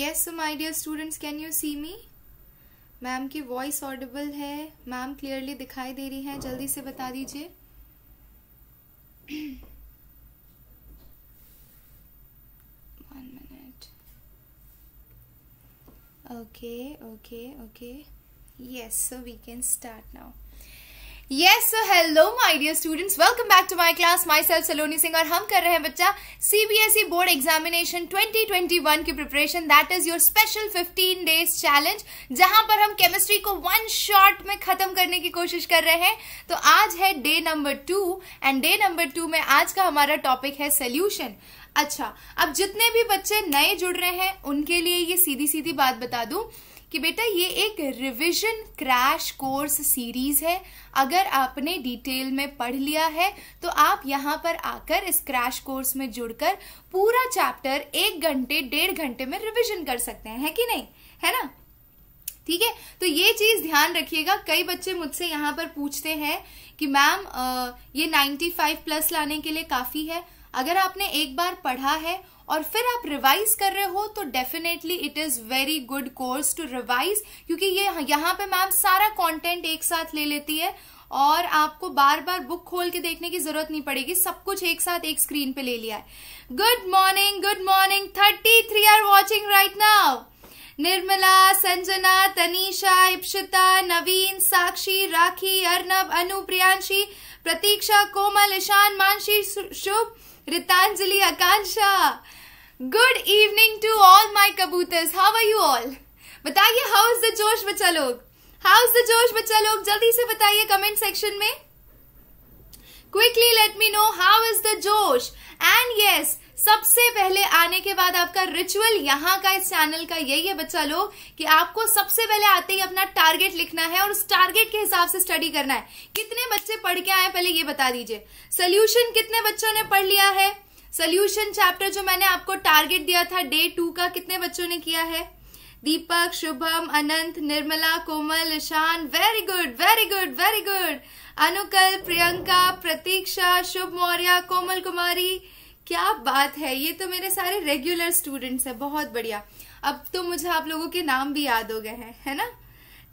Yes my dear students can you see me ma'am की voice audible है ma'am clearly दिखाई दे रही है. जल्दी से बता दीजिए। Okay okay okay yes so we can start now yes hello my dear students welcome back to my class myself Saloni Singh और हम कर रहे हैं बच्चा सीबीएसई बोर्ड एग्जामिनेशन 2021 की preparation that is your special 15 days challenge जहाँ पर हम केमिस्ट्री को वन शॉट में खत्म करने की कोशिश कर रहे हैं। तो आज है day number two and day number two में आज का हमारा टॉपिक है सोल्यूशन अच्छा अब जितने भी बच्चे नए जुड़ रहे हैं, उनके लिए ये सीधी सीधी बात बता दूँ। कि बेटा ये एक रिविजन क्रैश कोर्स सीरीज़ है। अगर आपने डिटेल में पढ़ लिया है तो आप यहाँ पर आकर इस क्रैश कोर्स में जुड़कर पूरा चैप्टर एक घंटे, डेढ़ घंटे में रिविजन कर सकते हैं, है कि नहीं? है ना? ठीक है? तो ये चीज़ ध्यान रखिएगा। कई बच्चे मुझसे यहाँ पर पूछते हैं कि मैम ये 95 प्लस लाने के लिए काफ़ी है। अगर आपने एक बार पढ़ा है और फिर आप रिवाइज कर रहे हो तो definitely it is very good course to revise क्योंकि ये यहाँ पे मैम सारा कंटेंट एक साथ ले लेती है और आपको बार बार बुक खोल के देखने की ज़रूरत नहीं पड़ेगी, सब कुछ एक साथ एक स्क्रीन पे ले लिया है। Good morning good morning thirty three are watching right now Nirmala, Sanjana, Tanisha Ipshita Naveen, Sakshi, Rakhi, Arnab, Anu, Priyanshi, Pratiksha, Komal, Ishan, Mansi Shubh, Ritanjali, Akanksha. Good evening to all my कबूतर्स how are you all बताइए how is the जोश बच्चा लोग how is the जोश बच्चा लोग जल्दी से बताइए कमेंट सेक्शन में। Quickly let me know how is the जोश एंड यस सबसे पहले आने के बाद आपका रिचुअल यहाँ का इस चैनल का यही है बच्चा लोग कि आपको सबसे पहले आते ही अपना टारगेट लिखना है और उस टारगेट के हिसाब से स्टडी करना है। कितने बच्चे पढ़ के आए पहले ये बता दीजिए। सोल्यूशन कितने बच्चों ने पढ़ लिया है? सोल्यूशन चैप्टर जो मैंने आपको टारगेट दिया था, डे टू का कितने बच्चों ने किया है? Deepak, Shubham, Anant, Nirmala, Komal, Ishan very good very good very good Anukal, Priyanka, Pratiksha, Shubh Maurya, Komal Kumari. क्या बात है, ये तो मेरे सारे रेगुलर स्टूडेंट्स है, बहुत बढ़िया। अब तो मुझे आप लोगों के नाम भी याद हो गए हैं, है ना?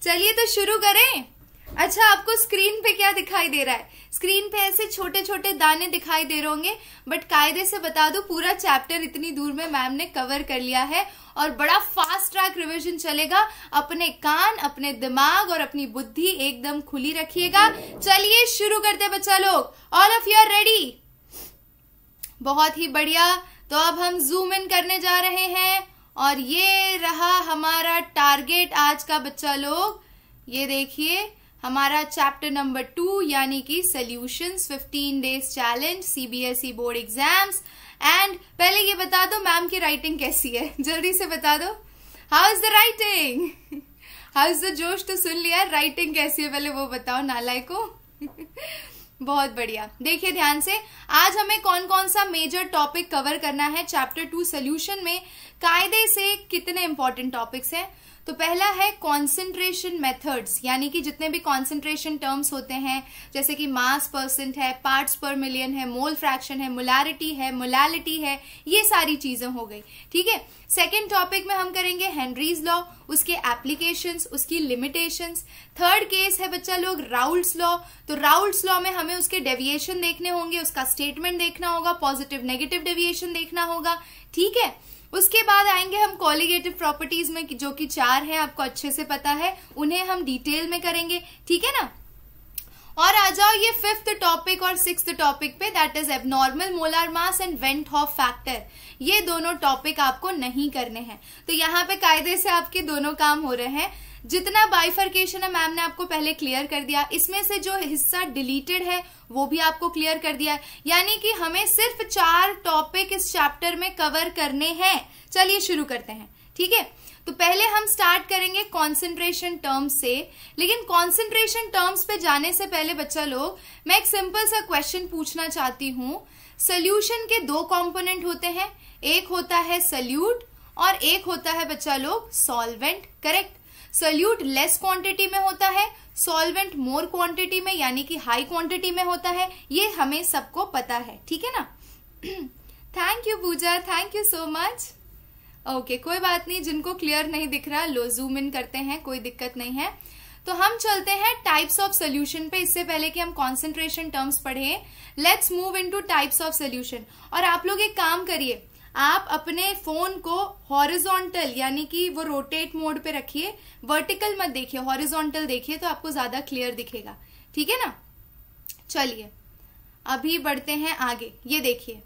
चलिए तो शुरू करें। अच्छा आपको स्क्रीन पे क्या दिखाई दे रहा है? स्क्रीन पे ऐसे छोटे छोटे दाने दिखाई दे रहे होंगे बट कायदे से बता दो, पूरा चैप्टर इतनी दूर में मैम ने कवर कर लिया है और बड़ा फास्ट ट्रैक रिविजन चलेगा। अपने कान, अपने दिमाग और अपनी बुद्धि एकदम खुली रखिएगा। चलिए शुरू करते बच्चा लोग। All of you are ready बहुत ही बढ़िया। तो अब हम जूम इन करने जा रहे हैं और ये रहा हमारा टारगेट आज का बच्चा लोग। ये देखिए हमारा चैप्टर नंबर टू यानी कि solutions 15 days challenge CBSE board exams and पहले ये बता दो मैम की राइटिंग कैसी है। जल्दी से बता दो। How is the writing how is the जोश तो सुन लिया राइटिंग कैसी है पहले वो बताओ नालाय को। बहुत बढ़िया। देखिए ध्यान से, आज हमें कौन कौन सा मेजर टॉपिक कवर करना है चैप्टर टू सोल्यूशन में। कायदे से कितने इंपॉर्टेंट टॉपिक्स हैं। तो पहला है कॉन्सेंट्रेशन मेथड्स यानी कि जितने भी कॉन्सेंट्रेशन टर्म्स होते हैं, जैसे कि मास परसेंट है पार्ट्स पर मिलियन है मोल फ्रैक्शन है मोलारिटी है मोलालिटी है, ये सारी चीज़ें हो गई। ठीक है? सेकेंड टॉपिक में हम करेंगे हेनरीज लॉ उसके एप्लीकेशंस उसकी लिमिटेशंस थर्ड केस है बच्चा लोग राउल्स लॉ तो राउल्स लॉ में हमें उसके डेविएशन देखने होंगे, उसका स्टेटमेंट देखना होगा पॉजिटिव नेगेटिव डेविएशन देखना होगा। ठीक है? उसके बाद आएँगे हम कॉलिगेटिव प्रॉपर्टीज़ में जो कि चार है, आपको अच्छे से पता है, उन्हें हम डिटेल में करेंगे, ठीक है ना? और आ जाओ ये फिफ्थ टॉपिक और सिक्स टॉपिक पे that is abnormal molar mass and van't Hoff factor ये दोनों टॉपिक आपको नहीं करने हैं। तो यहाँ पे कायदे से आपके दोनों काम हो रहे हैं। जितना बाइफर्केशन है मैम ने आपको पहले क्लियर कर दिया। इसमें से जो हिस्सा डिलीटेड है, वो भी आपको क्लियर कर दिया है। यानी कि हमें सिर्फ़ चार टॉपिक इस चैप्टर में कवर करने हैं। चलिए शुरू करते हैं, ठीक है? तो पहले हम स्टार्ट करेंगे कॉन्सेंट्रेशन टर्म्स से। लेकिन कॉन्सेंट्रेशन टर्म्स पे जाने से पहले, बच्चा लोग, मैं एक सिंपल सा क्वेश्चन पूछना चाहती हूँ। सोल्यूशन के दो कंपोनेंट होते हैं। एक होता है सल्यूट और एक होता है, बच्चा लोग solvent correct solute less quantity में होता है, सॉल्वेंट मोर क्वांटिटी में, यानी कि हाई क्वांटिटी में होता है, ये हमें सबको पता है, ठीक है ना? Thank you Pooja thank you so much okay कोई बात नहीं, जिनको क्लियर नहीं दिख रहा, लो जूम इन करते हैं, कोई दिक्कत नहीं है। तो हम चलते हैं टाइप्स ऑफ़ सोल्यूशन पे, इससे पहले कि हम कॉन्सेंट्रेशन टर्म्स पढ़े। Let's move into types of solution और आप लोग एक काम करिए आप अपने फ़ोन को हॉरिजॉन्टल, यानी कि वो रोटेट मोड पे रखिए, वर्टिकल मत देखिए, हॉरिजॉन्टल देखिए तो आपको ज़्यादा क्लियर दिखेगा। ठीक है ना? चलिए, अभी बढ़ते हैं आगे। ये देखिए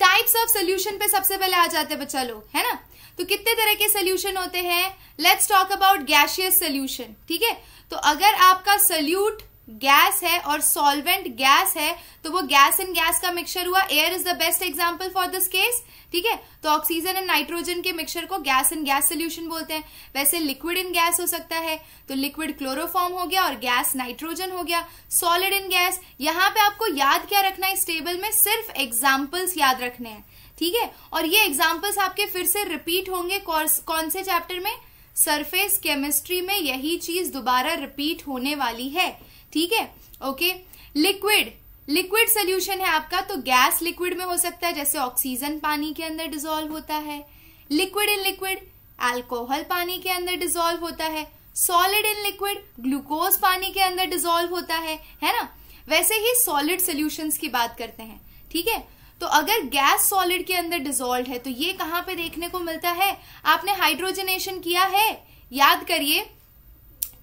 टाइप्स ऑफ़ सोल्यूशन पे सबसे पहले आ जाते बच्चा लोग, है ना? तो कितने तरह के सोल्यूशन होते हैं? Let's talk about gaseous solution ठीक है? तो अगर आपका सोल्यूट गैस है और सॉल्वेंट गैस है तो वो गैस एंड गैस का मिक्सचर हुआ। Air is the best example for this case ठीक है? तो ऑक्सीजन एंड नाइट्रोजन के मिक्सचर को गैस एंड गैस सोल्यूशन बोलते हैं। वैसे लिक्विड इन गैस हो सकता है तो लिक्विड क्लोरोफॉर्म हो गया और गैस नाइट्रोजन हो गया। सॉलिड इन गैस यहाँ पे आपको याद क्या रखना है? इस टेबल में सिर्फ़ एग्जाम्पल्स याद रखने हैं, ठीक है? और ये एग्जाम्पल्स आपके फिर से रिपीट होंगे कौन से चैप्टर में? सरफेस केमिस्ट्री में यही चीज़ दोबारा रिपीट होने वाली है। ठीक है? ओके लिक्विड लिक्विड सोल्यूशन है आपका तो गैस लिक्विड में हो सकता है, जैसे ऑक्सीजन पानी के अंदर डिजोल्व होता है। लिक्विड इन लिक्विड अल्कोहल पानी के अंदर डिजोल्व होता है। सॉलिड इन लिक्विड ग्लूकोज पानी के अंदर डिजोल्व होता है। है ना? वैसे ही सॉलिड सोल्यूशंस की बात करते हैं। ठीक है? तो अगर गैस सॉलिड के अंदर डिजोल्व है तो ये कहाँ पे देखने को मिलता है? आपने हाइड्रोजनेशन किया है? याद करिए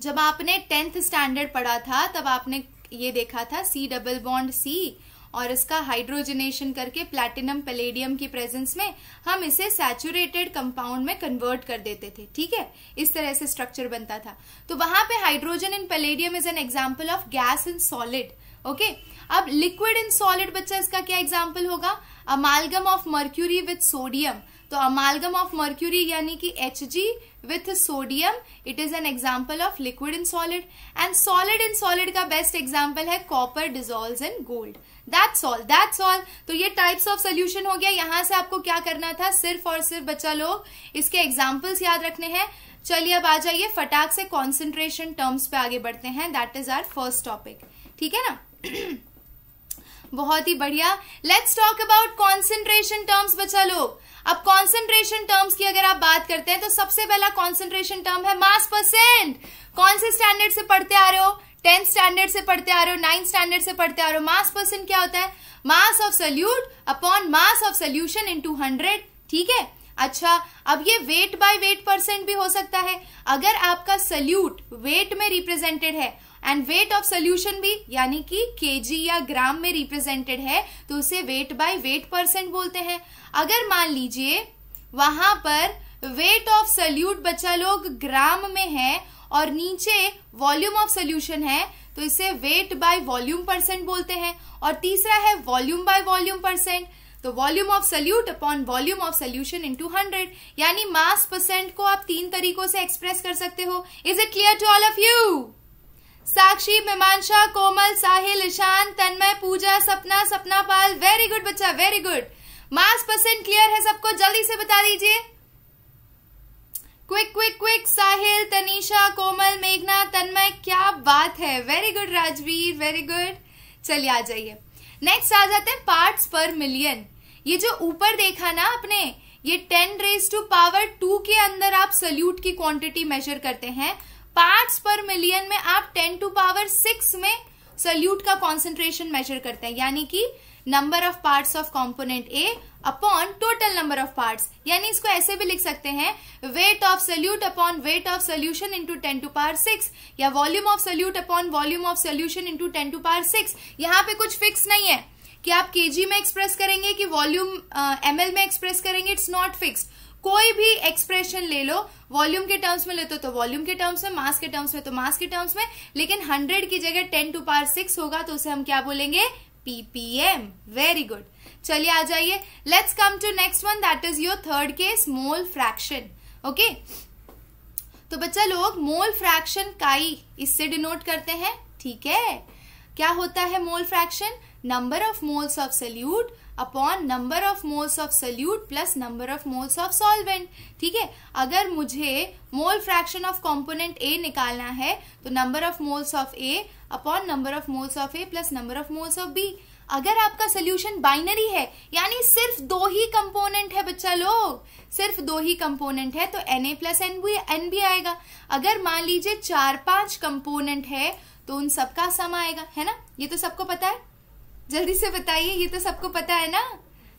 जब आपने टेंथ स्टैंडर्ड पढ़ा था, तब आपने ये देखा था सी डबल बॉन्ड सी और इसका हाइड्रोजनेशन करके प्लैटिनम पैलेडियम की प्रेजेंस में हम इसे सैचुरेटेड कंपाउंड में कन्वर्ट कर देते थे, ठीक है? इस तरह से स्ट्रक्चर बनता था। तो वहाँ पे hydrogen in palladium is an example of gas in solid okay अब लिक्विड इन सॉलिड बच्चा इसका क्या एग्ज़ाम्पल होगा? Amalgam of mercury with sodium तो अमालगम ऑफ़ मर्क्यूरी यानी कि H G with sodium it is an example of liquid in solid and solid in solid का best example है copper dissolve in gold that's all that's all तो ये types of solution हो गया। यहाँ से आपको क्या करना था? सिर्फ़ और सिर्फ़ बच्चा लोग इसके एग्जाम्पल्स याद रखने हैं। चलिए अब आ जाइए, फटाक से कॉन्सेंट्रेशन टर्म्स पे आगे बढ़ते हैं। That is our first topic ठीक है ना? बहुत ही बढ़िया। Let's talk about concentration terms बच्चा लोग। अब कॉन्सेंट्रेशन टर्म्स की अगर आप बात करते हैं तो सबसे पहला कॉन्सेंट्रेशन टर्म है मास परसेंट कौन से स्टैंडर्ड से पढ़ते आ रहे हो? टेंथ स्टैंडर्ड से पढ़ते आ रहे हो नाइन्थ स्टैंडर्ड से पढ़ते आ रहे हो। मास परसेंट क्या होता है? Mass of solute upon mass of solution into hundred ठीक है? अच्छा अब ये वेट बाय वेट परसेंट भी हो सकता है। अगर आपका सल्यूट वेट में रिप्रेजेंटेड है एंड वेट ऑफ़ सोल्यूशन भी, यानी कि केजी या ग्राम में रिप्रेजेंटेड है तो उसे वेट बाय वेट परसेंट बोलते हैं। अगर मान लीजिए, वहाँ पर वेट ऑफ़ सल्यूट बच्चा लोग ग्राम में है, और नीचे वॉल्यूम ऑफ़ सोल्यूशन है तो इसे वेट बाय वॉल्यूम परसेंट बोलते हैं। और तीसरा है वॉल्यूम बाय वॉल्यूम परसेंट तो volume of solute upon volume of solution into hundred यानी मास परसेंट को आप तीन तरीकों से एक्सप्रेस कर सकते हो। Is it clear to all of you Sakshi Mimansha Komal, Sahil, Ishan, Tanmay, Pooja, Sapna Sapna Pal very good बच्चा very good mass percent clear है सबको, जल्दी से बता दीजिए। Quick quick quick Sahil, Tanisha, Komal, मेघना, तन्मय, क्या बात है। Very good Rajveer very good चलिए आ जाइए। नेक्स्ट आ जाते हैं पार्ट्स पर मिलियन ये जो ऊपर देखा ना आपने, ये ten raise to power two के अंदर आप सल्यूट की क्वांटिटी मेजर करते हैं। पार्ट्स पर मिलियन में आप टेन टू पावर सिक्स में सल्यूट का कॉन्सेंट्रेशन मेजर करते हैं। यानी कि number of parts of component A upon total number of parts यानी इसको ऐसे भी लिख सकते हैं weight of solute upon weight of solution into ten to power six या volume of solute upon volume of solution into ten to power six यहाँ पे कुछ फिक्स नहीं है कि आप केजी में एक्सप्रेस करेंगे कि वॉल्यूम एमएल में एक्सप्रेस करेंगे इट्स नॉट फिक्स्ड कोई भी एक्सप्रेशन ले लो वॉल्यूम के टर्म्स में हो तो वॉल्यूम के टर्म्स में मास के टर्म्स में तो मास के टर्म्स में, लेकिन हंड्रेड की जगह टेन टू पार सिक्स होगा तो उसे हम क्या बोलेंगे? पीपीएम वेरी गुड चलिए आ जाइए. Let's come to next one that is your third case mole fraction okay तो बच्चा लोग मोल फ्रैक्शन काई इससे डिनोट करते हैं. ठीक है? क्या होता है mole fraction number of moles of solute upon number of moles of solute plus number of moles of solvent ठीक है? अगर मुझे mole fraction of component A निकालना है तो number of moles of A upon number of moles of A plus number of moles of B अगर आपका solution binary है, यानी सिर्फ़ दो ही कंपोनेंट है बच्चा लोग। सिर्फ़ दो ही कंपोनेंट है तो N A plus N B N भी आएगा। अगर मान लीजिए चार पाँच कंपोनेंट है तो उन सबका सम आएगा, है ना? ये तो सबको पता है? जल्दी से बताइए, ये तो सबको पता है ना?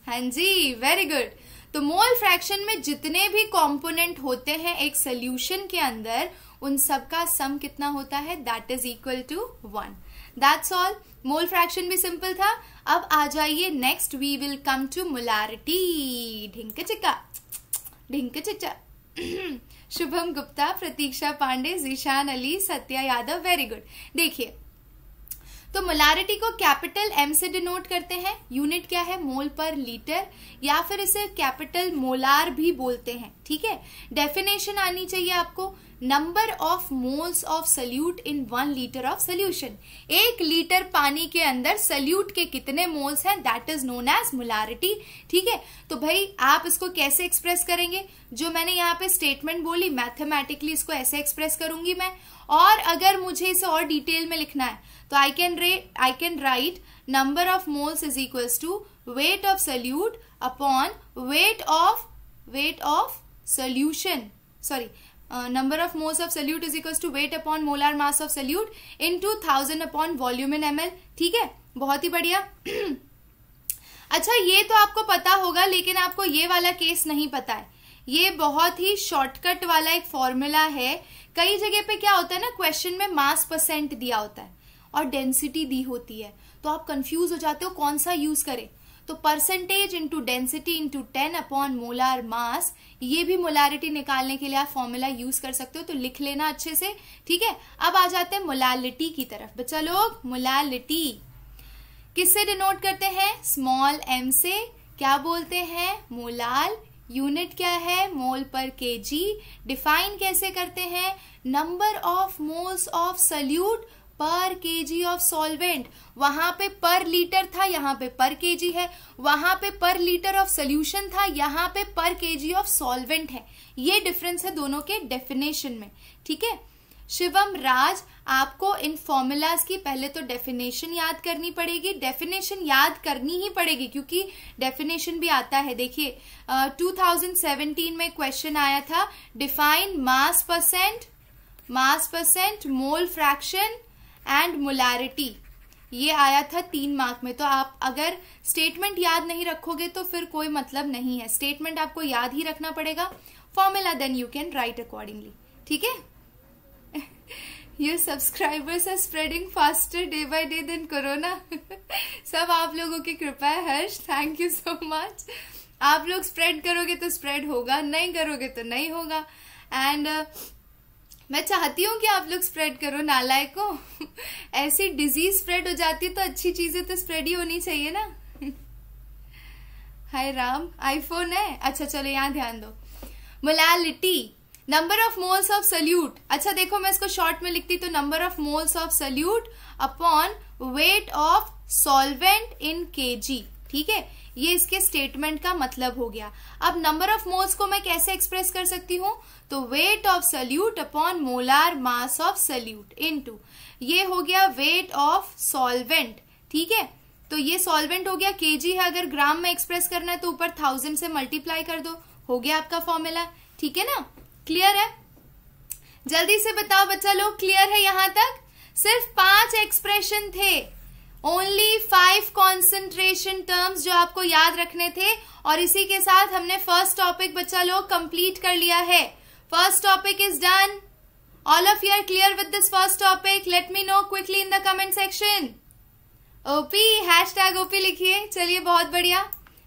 हाँ जी वेरी गुड तो मोल फ्रैक्शन में जितने भी कंपोनेंट होते हैं एक सोल्यूशन के अंदर, उन सबका सम कितना होता है? That is equal to one that's all mole fraction भी सिंपल था. अब आ जाइए next we will come to molarity ढिंक चिका ढिंक चिचा शुभम गुप्ता, प्रतीक्षा पांडे, जीशान अली, सत्या यादव वेरी गुड देखिए तो मोलारिटी को कैपिटल एम से डिनोट करते हैं। यूनिट क्या है? मोल पर लीटर या फिर इसे कैपिटल मोलार भी बोलते हैं। ठीक है? डेफिनेशन आनी चाहिए आपको। Number of moles of solute in one litre of solution एक लीटर पानी के अंदर सल्यूट के कितने मोल्स हैं? That is known as molarity ठीक है? तो भाई, आप इसको कैसे एक्सप्रेस करेंगे? जो मैंने यहाँ पे स्टेटमेंट बोली मैथमेटिकली इसको ऐसे एक्सप्रेस करूँगी मैं। और अगर मुझे इसे और डिटेल में लिखना है तो I can I can write number of moles is equals to weight of solute upon weight of weight of solution sorry number of moles of solute is equal to weight upon molar mass of solute into thousand upon volume in ML ठीक है? बहुत ही बढ़िया। अच्छा ये तो आपको पता होगा, लेकिन आपको ये वाला केस नहीं पता है। ये बहुत ही शॉर्टकट वाला एक फॉर्मूला है। कई जगह पे क्या होता है ना क्वेश्चन में मास परसेंट दिया होता है और डेंसिटी दी होती है। तो आप कंफ्यूज हो जाते हो कौन सा यूज़ करें। तो percentage into density into ten upon molar mass ये भी मोलारिटी निकालने के लिए आप फॉर्मूला यूज़ कर सकते हो तो लिख लेना अच्छे से, ठीक है? अब आ जाते हैं मोलालिटी की तरफ़। बच्चा लोग मोलालिटी किससे डिनोट करते हैं? स्मॉल एम से। क्या बोलते हैं? मोलाल यूनिट क्या है? मोल पर केजी डिफाइन कैसे करते हैं? Number of moles of solute per KG of solvent वहाँ पे पर लीटर था यहाँ पे पर केजी है वहाँ पे पर लीटर ऑफ़ सोल्यूशन था यहाँ पे पर केजी ऑफ़ सॉल्वेंट है। ये डिफरेंस है दोनों के डेफिनेशन में ठीक है? शिवम राज आपको इन फॉर्मूलाज की पहले तो डेफिनेशन याद करनी पड़ेगी डेफिनेशन याद करनी ही पड़ेगी क्योंकि डेफिनेशन भी आता है। देखिए uh, 2017 में क्वेश्चन आया था define mass percent mass percent mole fraction and molarity ये आया था तीन मार्क में तो आप अगर स्टेटमेंट याद नहीं रखोगे तो फिर कोई मतलब नहीं है। स्टेटमेंट आपको याद ही रखना पड़ेगा। Formula then you can write accordingly ठीक है? Your subscribers are spreading faster day by day then corona सब आप लोगों की कृपा है Harsh. Thank you so much आप लोग स्प्रेड करोगे तो स्प्रेड होगा नहीं करोगे तो नहीं होगा। एंड uh, मैं चाहती हूँ कि आप लोग स्प्रेड करो, नालायक। को ऐसी डिज़ीज़ स्प्रेड हो जाती है तो अच्छी चीज़ें तो स्प्रेड ही होनी चाहिए ना। हाय राम आईफोन है? अच्छा चलो यहाँ ध्यान दो। Molality number of moles of solute अच्छा देखो, मैं इसको शॉर्ट में लिखती तो number of moles of solute upon weight of solvent in KG ठीक है? ये इसके स्टेटमेंट का मतलब हो गया। अब नंबर ऑफ़ मोल्स को मैं कैसे एक्सप्रेस कर सकती हूँ? तो weight of solute upon molar mass of solute into ये हो गया वेट ऑफ़ सॉल्वेंट ठीक है? तो ये सॉल्वेंट हो गया केजी है, अगर ग्राम में एक्सप्रेस करना है तो ऊपर थाउज़ेंड से मल्टीप्लाई कर दो। हो गया आपका फॉर्मूला ठीक है ना? क्लियर है? जल्दी से बताओ बच्चा लोग क्लियर है यहाँ तक? सिर्फ़ पाँच एक्सप्रेशन थे। ओनली फाइव कॉन्सेंट्रेशन टर्म्स जो आपको याद रखने थे, और इसी के साथ हमने फ़र्स्ट टॉपिक बच्चा लोग कंप्लीट कर लिया है। First topic is done all of you are clear with this first topic let me know quickly in the comment section OP hashtag OP लिखिए। चलिए, बहुत बढ़िया।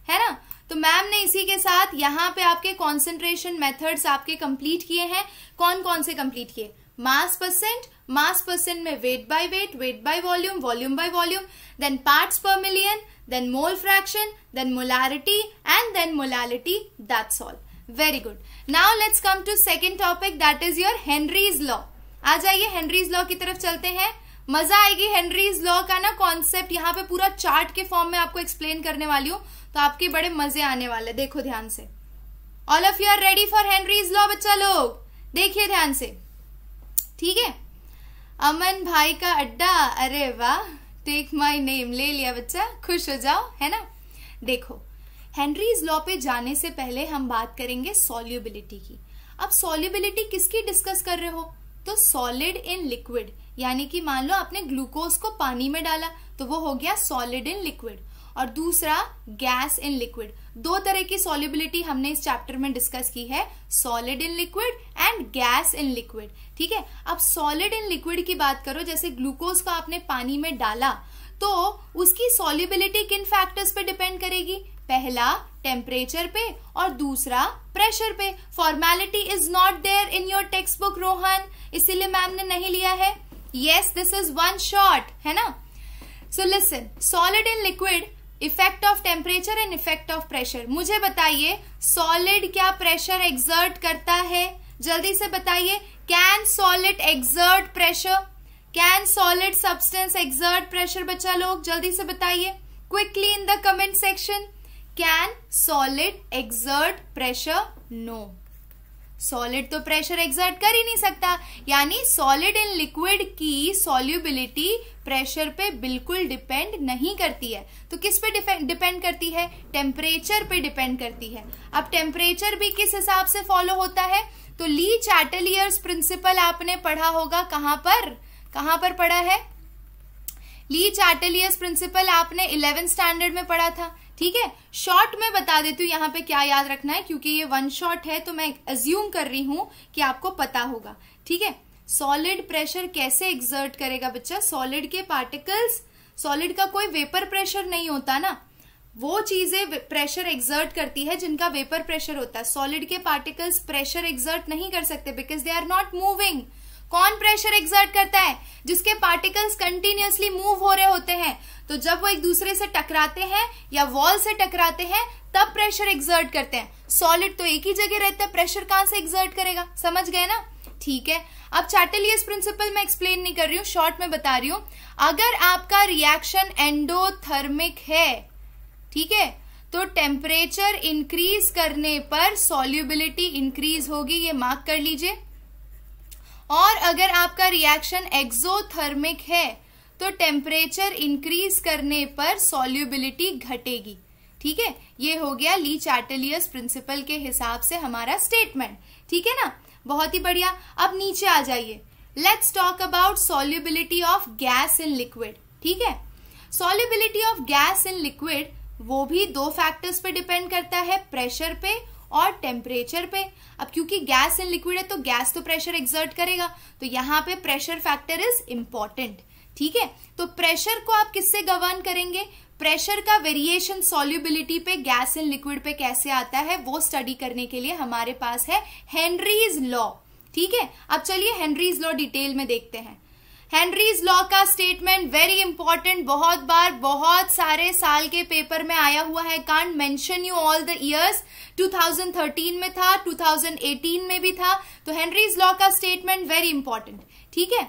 है ना? तो मैम ने इसी के साथ यहाँ पे आपके कॉन्सेंट्रेशन मेथड्स आपके कंप्लीट किए हैं। कौन कौन से कंप्लीट किए? मास परसेंट मास परसेंट में weight by weight weight by volume volume by volume then parts per million then mole fraction then molarity and then molality that's all very good now let's come to second topic that is your Henry's law आ जाइए Henry's law की तरफ़ चलते हैं। मज़ा आएगी Henrys law का ना concept यहाँ पे पूरा चार्ट के फॉर्म में आपको एक्सप्लेन करने वाली हूँ तो आपके बड़े मज़े आने वाले देखो ध्यान से। All of you are ready for Henry's law बच्चा लोग? देखिए ध्यान से। ठीक है? अमन भाई का अड्डा, अरे वाह टेक माई नेम ले लिया बच्चा, खुश हो जाओ, है ना? देखो हेनरीज लॉ पे जाने से पहले हम बात करेंगे सॉल्युबिलिटी की। अब सॉल्युबिलिटी किसकी डिस्कस कर रहे हो? तो सॉलिड इन लिक्विड यानी कि मान लो आपने ग्लूकोज को पानी में डाला तो वो हो गया सॉलिड इन लिक्विड और दूसरा गैस इन लिक्विड दो तरह की सॉल्युबिलिटी हमने इस चैप्टर में डिस्कस की है solid in liquid and gas in liquid ठीक है? अब सॉलिड इन लिक्विड की बात करो, जैसे ग्लूकोज को आपने पानी में डाला तो उसकी सॉल्युबिलिटी किन फैक्टर्स पे डिपेंड करेगी? पहला टेम्परेचर पे और दूसरा प्रेशर पे. Formality is not there in your textbook Rohan इसीलिए मैम ने नहीं लिया है. Yes this is one short है ना? So listen solid in liquid effect of temperature and effect of pressure मुझे बताइए सॉलिड क्या प्रेशर एक्सर्ट करता है? जल्दी से बताइए can solid exert pressure can solid substance exert pressure बच्चा लोग? जल्दी से बताइए। Quickly in the comment section can solid exert pressure no solid तो प्रेशर एग्जर्ट कर ही नहीं सकता। यानी सॉलिड इन लिक्विड की सॉल्युबिलिटी प्रेशर पे बिल्कुल डिपेंड नहीं करती है। तो किस पे डिपेंड करती है? टेम्परेचर पे डिपेंड करती है। अब टेम्परेचर भी किस हिसाब से फॉलो होता है? तो ली चैटलियर्स प्रिंसिपल आपने पढ़ा होगा। कहाँ पर? कहाँ पर पढ़ा है? ली चैटलियर्स प्रिंसिपल आपने इलेवेंथ स्टैंडर्ड में पढ़ा था। ठीक है? शॉर्ट में बता देती हूँ यहाँ पे क्या याद रखना है, क्योंकि ये वन शॉट है तो मैं अज्यूम कर रही हूँ कि आपको पता होगा। ठीक है? सॉलिड प्रेशर कैसे एक्सर्ट करेगा बच्चा? सॉलिड के पार्टिकल्स सॉलिड का कोई वेपर प्रेशर नहीं होता ना। वो चीज़ें प्रेशर एक्सर्ट करती है जिनका वेपर प्रेशर होता है। सॉलिड के पार्टिकल्स प्रेशर एक्सर्ट नहीं कर सकते because they are not moving कौन प्रेशर एक्सर्ट करता है? जिसके पार्टिकल्स कंटिन्यूसली मूव हो रहे होते हैं। तो जब वो एक दूसरे से टकराते हैं या वॉल से टकराते हैं, तब प्रेशर एग्जर्ट करते हैं। सॉलिड तो एक ही जगह रहता है प्रेशर कहाँ से एक्सर्ट करेगा? समझ गए ना? ठीक है। अब चैटलियस प्रिंसिपल मैं एक्सप्लेन नहीं कर रही हूँ शॉर्ट में बता रही हूँ। अगर आपका रिएक्शन एंडोथर्मिक है, ठीक है? तो टेम्परेचर इंक्रीज करने पर सॉल्युबिलिटी इंक्रीज होगी, ये मार्क कर लीजिए। और अगर आपका रिएक्शन एक्सोथर्मिक है तो टेम्परेचर इंक्रीज करने पर सॉल्युबिलिटी घटेगी। ठीक है? ये हो गया ली चैटलियस प्रिंसिपल के हिसाब से हमारा स्टेटमेंट ठीक है ना? बहुत ही बढ़िया। अब नीचे आ जाइए। Let's talk about solubility of gas in liquid ठीक है? Solubility of gas in liquid वो भी दो फैक्टर्स पे डिपेंड करता है प्रेशर पे और टेम्परेचर पे। अब क्योंकि गैस इन लिक्विड है तो गैस तो प्रेशर एक्सर्ट करेगा। तो यहाँ पे प्रेशर फैक्टर इज़ इंपॉर्टेंट ठीक है? तो प्रेशर को आप किससे गवर्न करेंगे? प्रेशर का वेरिएशन सॉल्युबिलिटी पे गैस इन लिक्विड पे कैसे आता है, वो स्टडी करने के लिए हमारे पास है हेनरीज लॉ ठीक है? अब चलिए हेनरीज लॉ डिटेल में देखते हैं। हेनरीज लॉ का स्टेटमेंट वेरी इंपॉर्टेंट बहुत बार, बहुत सारे साल के पेपर में आया हुआ है। Can't mention you all the years 2013 में था 2018 में भी था। तो हेनरीज लॉ का स्टेटमेंट वेरी इंपॉर्टेंट ठीक है?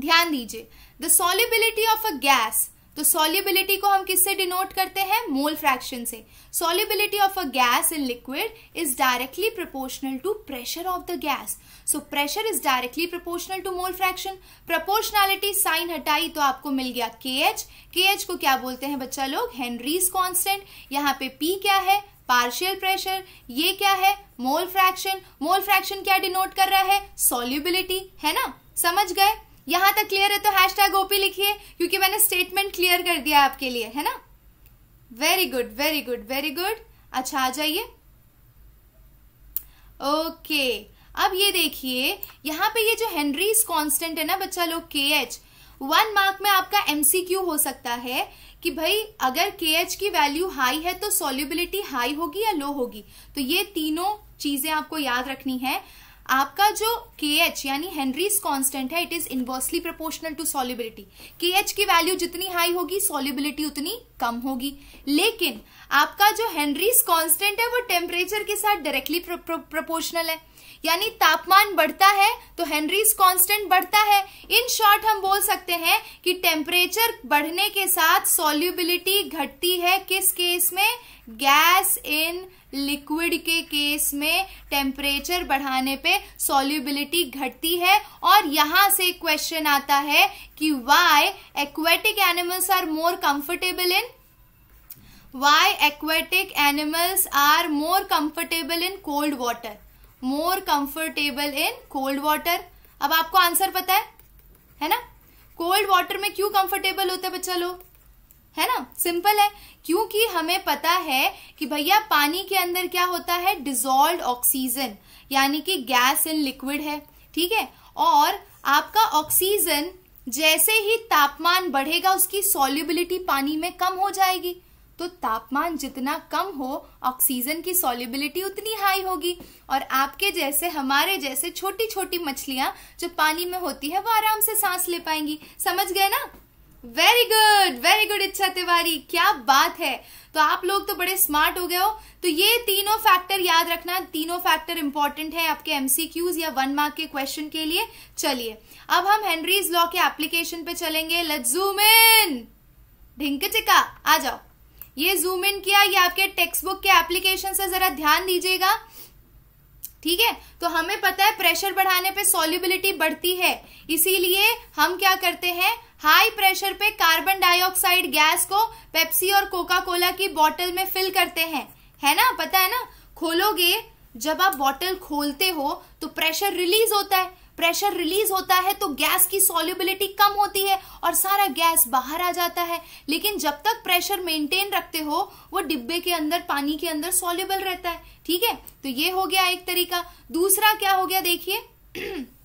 ध्यान दीजिए। The solubility of a gas तो सॉल्युबिलिटी को हम किससे डिनोट करते हैं? मोल फ्रैक्शन से. Solubility of a gas in liquid is directly proportional to pressure of the gas so pressure is directly proportional to mole fraction proportionality sign हटाई तो आपको मिल गया के एच के एच को क्या बोलते हैं बच्चा लोग? हेनरीज कॉन्स्टेंट यहाँ पे पी क्या है? पार्शियल प्रेशर ये क्या है? मोल फ्रैक्शन मोल फ्रैक्शन क्या डिनोट कर रहा है? सॉल्युबिलिटी है ना? समझ गए? यहाँ तक क्लियर है तो हैश टैग ओपी लिखिए, क्योंकि मैंने स्टेटमेंट क्लियर कर दिया आपके लिए, है ना? Very good very good very good अच्छा आ जाइए। ओके अब ये देखिए, यहाँ पे ये जो हेनरीज कांस्टेंट है ना, बच्चा लोग के एच वन मार्क में आपका एमसीक्यू हो सकता है कि भाई, अगर के एच की वैल्यू हाई है तो सॉल्युबिलिटी हाई होगी या लो होगी? तो ये तीनों चीज़ें आपको याद रखनी है। आपका जो के एच यानी हेनरीज कांस्टेंट है it is inversely proportional to solubility K H की वैल्यू जितनी हाई होगी सॉल्युबिलिटी उतनी कम होगी. लेकिन आपका जो हेनरीज कांस्टेंट है, वो टेम्परेचर के साथ डायरेक्टली प्रोपोर्शनल है. यानी तापमान बढ़ता है तो हेनरीज कांस्टेंट बढ़ता है. इन शॉर्ट हम बोल सकते हैं कि टेम्परेचर बढ़ने के साथ सॉल्युबिलिटी घटती है किस केस में? गैस इन लिक्विड के केस में टेम्परेचर बढ़ाने पे सॉल्युबिलिटी घटती है और यहाँ से क्वेश्चन आता है कि why aquatic animals are more comfortable in why aquatic animals are more comfortable in cold water more comfortable in cold water अब आपको आंसर पता है? है ना? कोल्ड वाटर में क्यों कंफर्टेबल होता है बच्चा लोग? है ना? सिंपल है। क्योंकि हमें पता है कि भैया पानी के अंदर क्या होता है? डिजोल्व ऑक्सीजन यानी कि गैस इन लिक्विड है। ठीक है? और आपका ऑक्सीजन जैसे ही तापमान बढ़ेगा, उसकी सॉल्युबिलिटी पानी में कम हो जाएगी। तो तापमान जितना कम हो ऑक्सीजन की सॉल्युबिलिटी उतनी हाई होगी। और आपके जैसे, हमारे जैसे छोटी छोटी मछलियाँ जो पानी में होती है, वो आराम से सांस ले पाएँगी। समझ गए ना? वेरी गुड वेरी गुड इच्छा तिवारी। क्या बात है। तो आप लोग तो बड़े स्मार्ट हो गए हो। तो ये तीनों फैक्टर याद रखना, तीनों फैक्टर इंपॉर्टेंट है आपके एमसीक्यूज या वन मार्क के क्वेश्चन के लिए। चलिए, अब हम हेनरीज लॉ के एप्लीकेशन पे चलेंगे। लेट जूम इन ढिंक चिका, आ जाओ। ये जूम इन किया, ये आपके टेक्स्ट बुक के एप्लीकेशन से जरा ध्यान दीजिएगा। ठीक है? तो हमें पता है प्रेशर बढ़ाने पे सॉल्युबिलिटी बढ़ती है। इसीलिए हम क्या करते हैं हाई प्रेशर पे कार्बन डाइऑक्साइड गैस को पेप्सी और कोका कोला की बोतल में फिल करते हैं। है ना? पता है ना? खोलोगे, जब आप बोतल खोलते हो तो प्रेशर रिलीज़ होता है। प्रेशर रिलीज़ होता है तो गैस की सॉल्युबिलिटी कम होती है और सारा गैस बाहर आ जाता है। लेकिन जब तक प्रेशर मेंटेन रखते हो, वो डिब्बे के अंदर, पानी के अंदर सॉल्युबल रहता है। ठीक है? तो ये हो गया एक तरीका। दूसरा क्या हो गया, देखिए।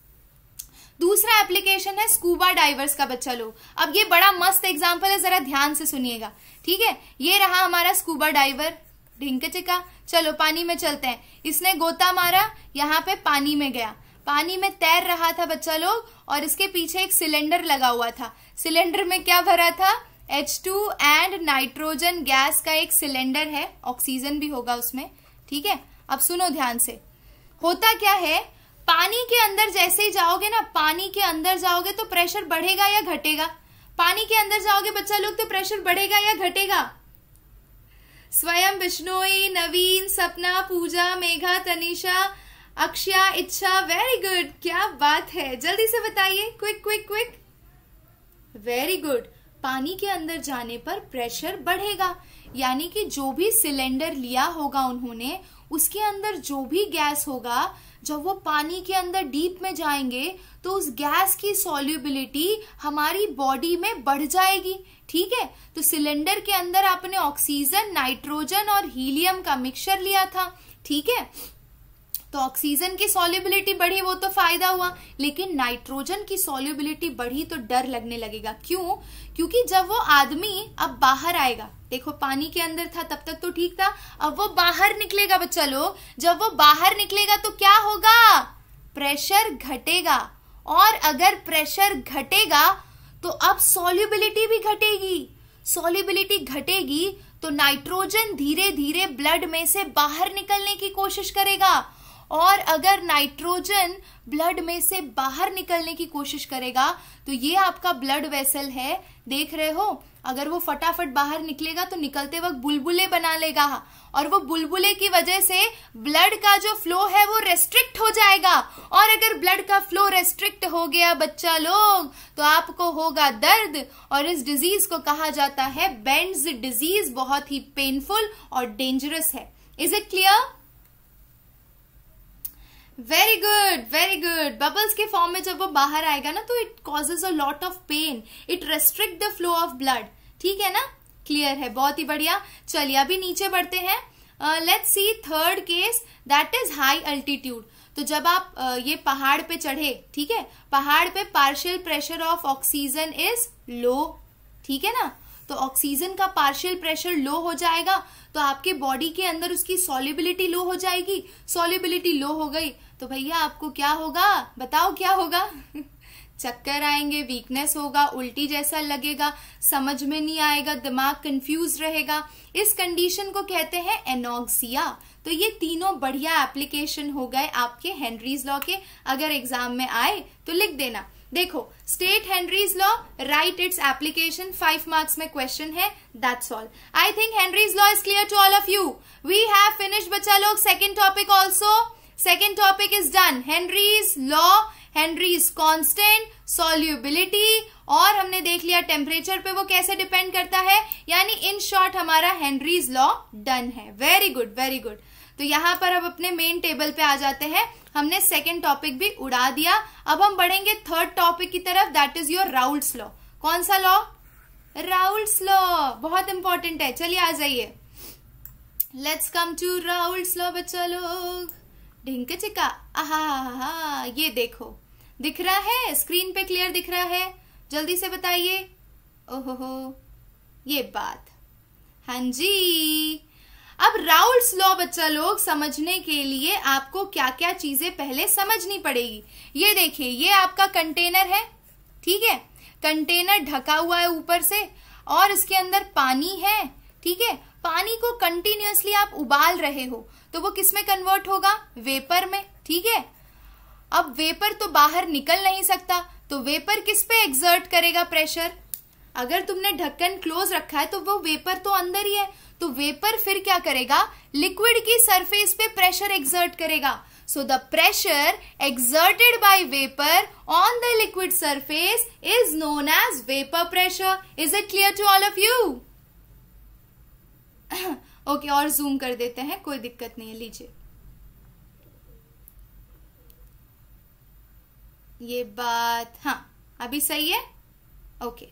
दूसरा एप्लीकेशन है स्कूबा डाइवर्स का बच्चा लोग अब ये बड़ा मस्त एग्ज़ाम्पल है, जरा ध्यान से सुनिएगा। ठीक है? ये रहा हमारा स्कूबा डाइवर ढिंक चिका चलो, पानी में चलते हैं। इसने गोता मारा, यहाँ पे पानी में गया। पानी में तैर रहा था बच्चा लोग, और इसके पीछे एक सिलेंडर लगा हुआ था। सिलेंडर में क्या भरा था? H2 एंड नाइट्रोजन गैस का एक सिलेंडर है। ऑक्सीजन भी होगा उसमें। ठीक है? अब सुनो ध्यान से। होता क्या है? पानी के अंदर जैसे ही जाओगे ना, पानी के अंदर जाओगे तो प्रेशर बढ़ेगा या घटेगा? पानी के अंदर जाओगे बच्चा लोग तो प्रेशर बढ़ेगा या घटेगा? स्वयं बिश्नोई नवीन, सपना, पूजा, मेघा, तनिषा, अक्षया, इच्छा वेरी गुड क्या बात है। जल्दी से बताइए quick quick quick very good पानी के अंदर जाने पर प्रेशर बढ़ेगा। यानी कि जो भी सिलेंडर लिया होगा उन्होंने, उसके अंदर जो भी गैस होगा जब वो पानी के अंदर डीप में जाएँगे तो उस गैस की सॉल्युबिलिटी हमारी बॉडी में बढ़ जाएगी, ठीक है? तो सिलेंडर के अंदर आपने ऑक्सीजन, नाइट्रोजन और हीलियम का मिक्सचर लिया था, ठीक है? तो ऑक्सीजन की सॉल्युबिलिटी बढ़ी, वो तो फ़ायदा हुआ, लेकिन नाइट्रोजन की सॉल्युबिलिटी बढ़ी तो डर लगने लगेगा। क्यों? क्योंकि जब वो आदमी अब बाहर आएगा, देखो पानी के अंदर था, तब तक तो ठीक था, अब वो बाहर निकलेगा, बच्चा लोग जब वो बाहर निकलेगा तो क्या होगा? प्रेशर घटेगा, और अगर प्रेशर घटेगा तो अब सॉल्युबिलिटी भी घटेगी। सॉल्युबिलिटी घटेगी तो नाइट्रोजन धीरे धीरे ब्लड में से बाहर निकलने की कोशिश करेगा। और अगर नाइट्रोजन ब्लड में से बाहर निकलने की कोशिश करेगा तो ये आपका ब्लड वेसल है। देख रहे हो? अगर वो फटाफट बाहर निकलेगा तो निकलते वक्त बुलबुले बना लेगा और वो बुलबुले की वजह से ब्लड का जो फ्लो है, वो रेस्ट्रिक्ट हो जाएगा। और अगर ब्लड का फ्लो रेस्ट्रिक्ट हो गया बच्चा लोग तो आपको होगा दर्द। और इस डिज़ीज़ को कहा जाता है बेंड्स डिज़ीज़ बहुत ही पेनफुल और डेंजरस है। Is it clear very good very good bubbles के फॉर्म में जब वो बाहर आएगा ना तो it causes a lot of pain it restrict the flow of blood ठीक है ना? क्लियर है बहुत ही बढ़िया। चलिए अभी नीचे बढ़ते हैं। Let's see third case that is high altitude तो जब आप uh, ये पहाड़ पे चढ़े ठीक है? पहाड़ पे partial pressure of oxygen is low ठीक है ना? तो ऑक्सीजन का पार्शियल प्रेशर लो हो जाएगा तो आपके बॉडी के अंदर उसकी सॉलिबिलिटी लो हो जाएगी। सॉलिबिलिटी लो हो गई। तो भैया, आपको क्या होगा? बताओ क्या होगा? चक्कर आएँगे वीकनेस होगा, उल्टी जैसा लगेगा, समझ में नहीं आएगा, दिमाग कंफ्यूज रहेगा। इस कंडीशन को कहते हैं एनोक्सिया तो ये तीनों बढ़िया एप्लीकेशन हो गए आपके हेनरीज लॉ के। अगर एग्ज़ाम में आए तो लिख देना। देखो state Henry's law right it's application five marks में क्वेश्चन है that's all I think Henry's law is clear to all of you we have finished बच्चा लोग second topic also second topic is done Henry's law Henry's constant solubility और हमने देख लिया temperature पे वो कैसे डिपेंड करता है। यानी इन शॉर्ट हमारा हेनरीज लॉ डन है। वेरी गुड वेरी गुड तो यहाँ पर अब अपने मेन टेबल पे आ जाते हैं। हमने सेकेंड टॉपिक भी उड़ा दिया। अब हम बढ़ेंगे थर्ड टॉपिक की तरफ़। That is your Raoult's law कौन सा लॉ राउल्स लॉ बहुत इंपॉर्टेंट है। चलिए आ जाइए। Let's come to Raoult's law बच्चा लोग। ढिंक चिका। आहा ये देखो। दिख रहा है? स्क्रीन पे क्लियर दिख रहा है? जल्दी से बताइए। ओहो ये बात। हाँ जी। अब राउल्स लॉ, बच्चा लोग, समझने के लिए आपको क्या क्या चीज़ें पहले समझनी पड़ेगी। ये देखिए, ये आपका कंटेनर है, ठीक है? कंटेनर ढका हुआ है ऊपर से और इसके अंदर पानी है, ठीक है? पानी को कंटिन्यूसली आप उबाल रहे हो तो वो किसमें कन्वर्ट होगा? वेपर में, ठीक है? अब वेपर तो बाहर निकल नहीं सकता तो वेपर किस पे एग्जर्ट करेगा प्रेशर अगर तुमने ढक्कन क्लोज रखा है तो वो वेपर तो अंदर ही है। तो वेपर फिर क्या करेगा? लिक्विड की सरफेस पे प्रेशर एग्जर्ट करेगा। So the pressure exerted by vapour on the liquid surface is known as vapour pressure is it clear to all of you okay, और जूम कर देते हैं, कोई दिक्कत नहीं है, लीजिए। ये बात हाँ अभी सही है? ओके,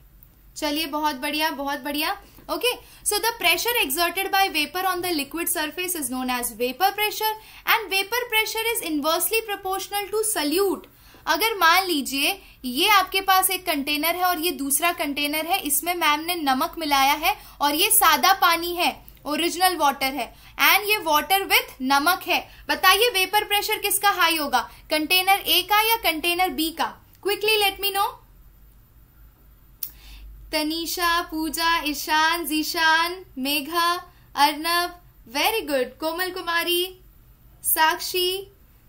चलिए, बहुत बढ़िया बहुत बढ़िया। Okay so the pressure exerted by vapour on the liquid surface is known as vapour pressure and vapour pressure is inversely proportional to solute अगर मान लीजिए, ये आपके पास एक कंटेनर है और ये दूसरा कंटेनर है, इसमें मैम ने नमक मिलाया है और ये सादा पानी है ओरिजिनल वाटर है। एंड ये वाटर विथ नमक है। बताइए वेपर प्रेशर किसका हाई होगा? कंटेनर ए का या कंटेनर बी का? Quickly let me know Tanisha, Pooja, Ishaan, Zeeshan, Megha, Arnab very good Komal Kumari, Sakshi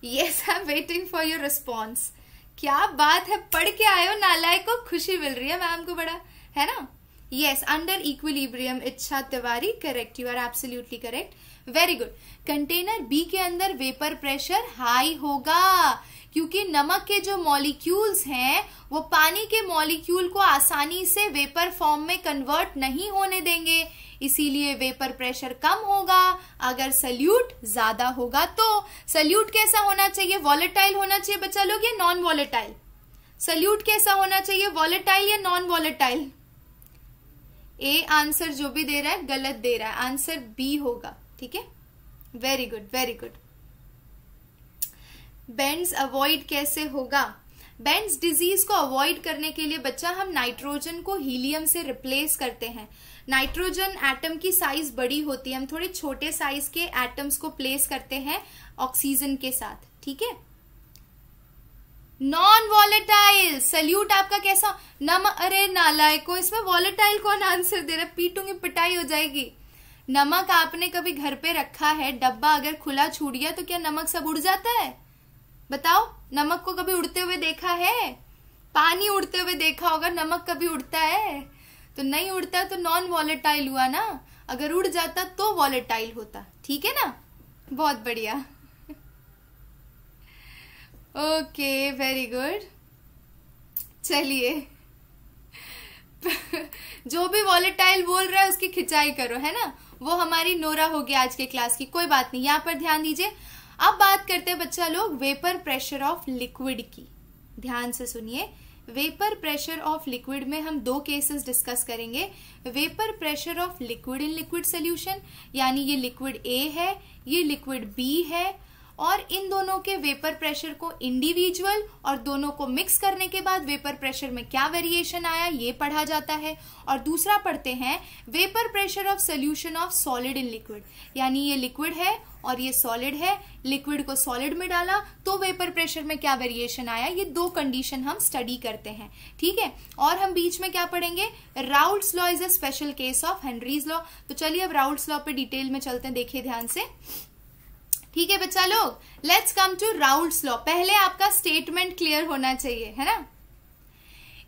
yes I am waiting for your response क्या बात है, पढ़ के आयो नालायक को खुशी मिल रही है मैम को बड़ा, है ना? Yes under equilibrium Ichha Tiwari correct you are absolutely correct very good container B के अंदर वेपर प्रेशर हाई होगा, क्योंकि नमक के जो मॉलिक्यूल्स हैं, वो पानी के मॉलिक्यूल को आसानी से वेपर फॉर्म में कन्वर्ट नहीं होने देंगे। इसीलिए वेपर प्रेशर कम होगा, अगर सल्यूट ज़्यादा होगा तो। सल्यूट कैसा होना चाहिए? वॉलेटाइल होना चाहिए बच्चा लोग या नॉन वॉलेटाइल सल्यूट कैसा होना चाहिए? वॉलेटाइल या नॉन वॉलेटाइल ए आंसर जो भी दे रहा है, गलत दे रहा है। आंसर बी होगा, ठीक है? Very good very good bends avoid कैसे होगा? बेंड्स डिज़ीज़ को अवॉइड करने के लिए बच्चा, हम नाइट्रोजन को हीलियम से रिप्लेस करते हैं। नाइट्रोजन एटम की साइज़ बड़ी होती है। हम थोड़े छोटे साइज़ के एटम्स को प्लेस करते हैं ऑक्सीजन के साथ, ठीक है? नॉन वॉलेटाइल सल्यूट आपका कैसा? नम अरे नालायको इसमें वॉलेटाइल कौन आंसर दे रहा पीटूँगी, पिटाई हो जाएगी। नमक आपने कभी घर पे रखा है? डब्बा अगर खुला छूट गया तो क्या नमक सब उड़ जाता है? बताओ, नमक को कभी उड़ते हुए देखा है? पानी उड़ते हुए देखा होगा, नमक कभी उड़ता है? तो नहीं उड़ता तो नॉन वॉलेटाइल हुआ ना? अगर उड़ जाता तो वॉलेटाइल होता। ठीक है ना? बहुत बढ़िया। ओके वेरी गुड चलिए। जो भी वॉलेटाइल बोल रहा है, उसकी खिंचाई करो, है ना? वो हमारी नोरा होगी आज के क्लास की। कोई बात नहीं, यहाँ पर ध्यान दीजिए। अब बात करते हैं बच्चा लोग वेपर प्रेशर ऑफ़ लिक्विड की। ध्यान से सुनिए। वेपर प्रेशर ऑफ़ लिक्विड में हम दो केसेस डिस्कस करेंगे। Vapour pressure of liquid in liquid solution यानी ये लिक्विड ए है, ये लिक्विड बी है, और इन दोनों के वेपर प्रेशर को इंडिविजुअल और दोनों को मिक्स करने के बाद वेपर प्रेशर में क्या वेरिएशन आया, ये पढ़ा जाता है। और दूसरा पढ़ते हैं vapour pressure of solution of solid in liquid यानी ये लिक्विड है और ये सॉलिड है लिक्विड को सॉलिड में डाला तो वेपर प्रेशर में क्या वेरिएशन आया? ये दो कंडीशन हम स्टडी करते हैं, ठीक है? और हम बीच में क्या पढ़ेंगे? Raoult law is a special case of Henry's law तो चलिए अब राउल्ट लॉ पे डिटेल में चलते हैं, देखिए ध्यान से। ठीक है बच्चा लोग? Let's come to Raoult law पहले आपका स्टेटमेंट क्लियर होना चाहिए, है ना?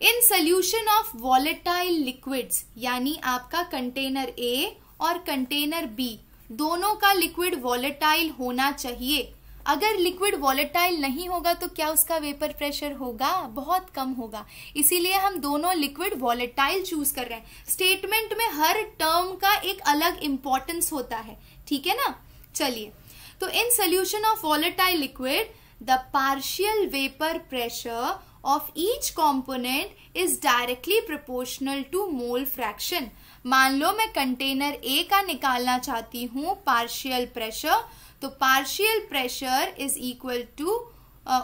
In solution of volatile liquids यानी आपका कंटेनर ए और कंटेनर बी दोनों का लिक्विड वॉलेटाइल होना चाहिए। अगर लिक्विड वॉलेटाइल नहीं होगा तो क्या उसका वेपर प्रेशर होगा? बहुत कम होगा। इसीलिए हम दोनों लिक्विड वॉलेटाइल चूज़ कर रहे हैं। स्टेटमेंट में हर टर्म का एक अलग इंपॉर्टेंस होता है। ठीक है ना? चलिए। तो in solution of volatile liquid the partial vapour pressure of each component is directly proportional to mole fraction मान लो मैं कंटेनर ए का निकालना चाहती हूँ पार्शियल प्रेशर तो partial pressure is equal to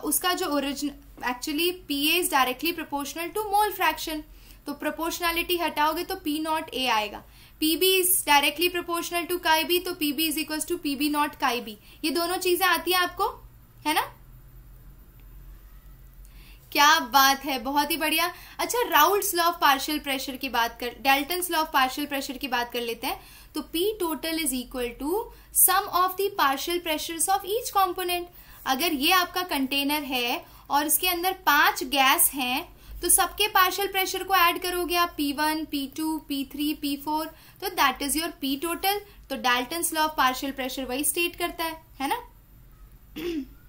उसका जो origin actually P A is directly proportional to mole fraction तो प्रोपोर्शनैलिटी हटाओगे तो पी नॉट ए आएगा। PB is directly proportional to chi B तो PB is equal to PB naught chi B ये दोनों चीज़ें आती है आपको, है ना? क्या बात है बहुत ही बढ़िया। अच्छा Raoult law of partial pressure की बात कर Dalton law of partial pressure की बात कर लेते हैं। तो P total is equal to sum of the partial pressure of each component अगर ये आपका कंटेनर है और इसके अंदर पाँच गैस हैं तो सबके पार्शियल प्रेशर को ऐड करोगे आप। P1, P2, P3, P4 तो that is your P total तो Dalton law of partial pressure वही स्टेट करता है है ना?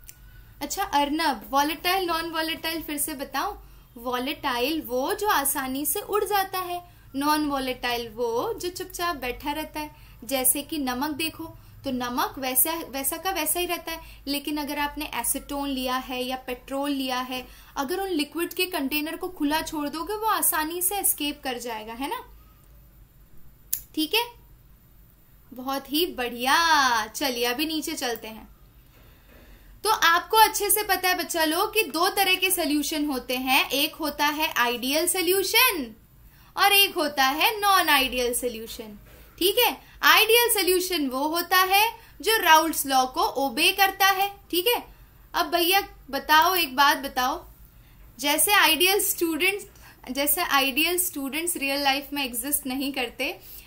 अच्छा अर्नब वॉलेटाइल नॉन वॉलेटाइल फिर से बताओ वॉलेटाइल वो जो आसानी से उड़ जाता है। नॉन वॉलेटाइल वो जो चुपचाप बैठा रहता है। जैसे कि नमक देखो तो नमक वैसा वैसा का वैसा ही रहता है। लेकिन अगर आपने एसिटोन लिया है या पेट्रोल लिया है, अगर उन लिक्विड के कंटेनर को खुला छोड़ दोगे, वो आसानी से एस्केप कर जाएगा, है ना? ठीक है? बहुत ही बढ़िया। चलिए, अभी नीचे चलते हैं। तो आपको अच्छे से पता है बच्चा लोग कि दो तरह के सोल्यूशन होते हैं। एक होता है आइडियल सोल्यूशन और एक होता है नॉन आइडियल सोल्यूशन ठीक है? आइडियल सोल्यूशन वो होता है जो राउल्ट लॉ को ओबे करता है। ठीक है? अब भैया, बताओ, एक बात बताओ। जैसे आइडियल स्टूडेंट्स जैसे आइडियल स्टूडेंट्स रियल लाइफ में एग्जिस्ट नहीं करते,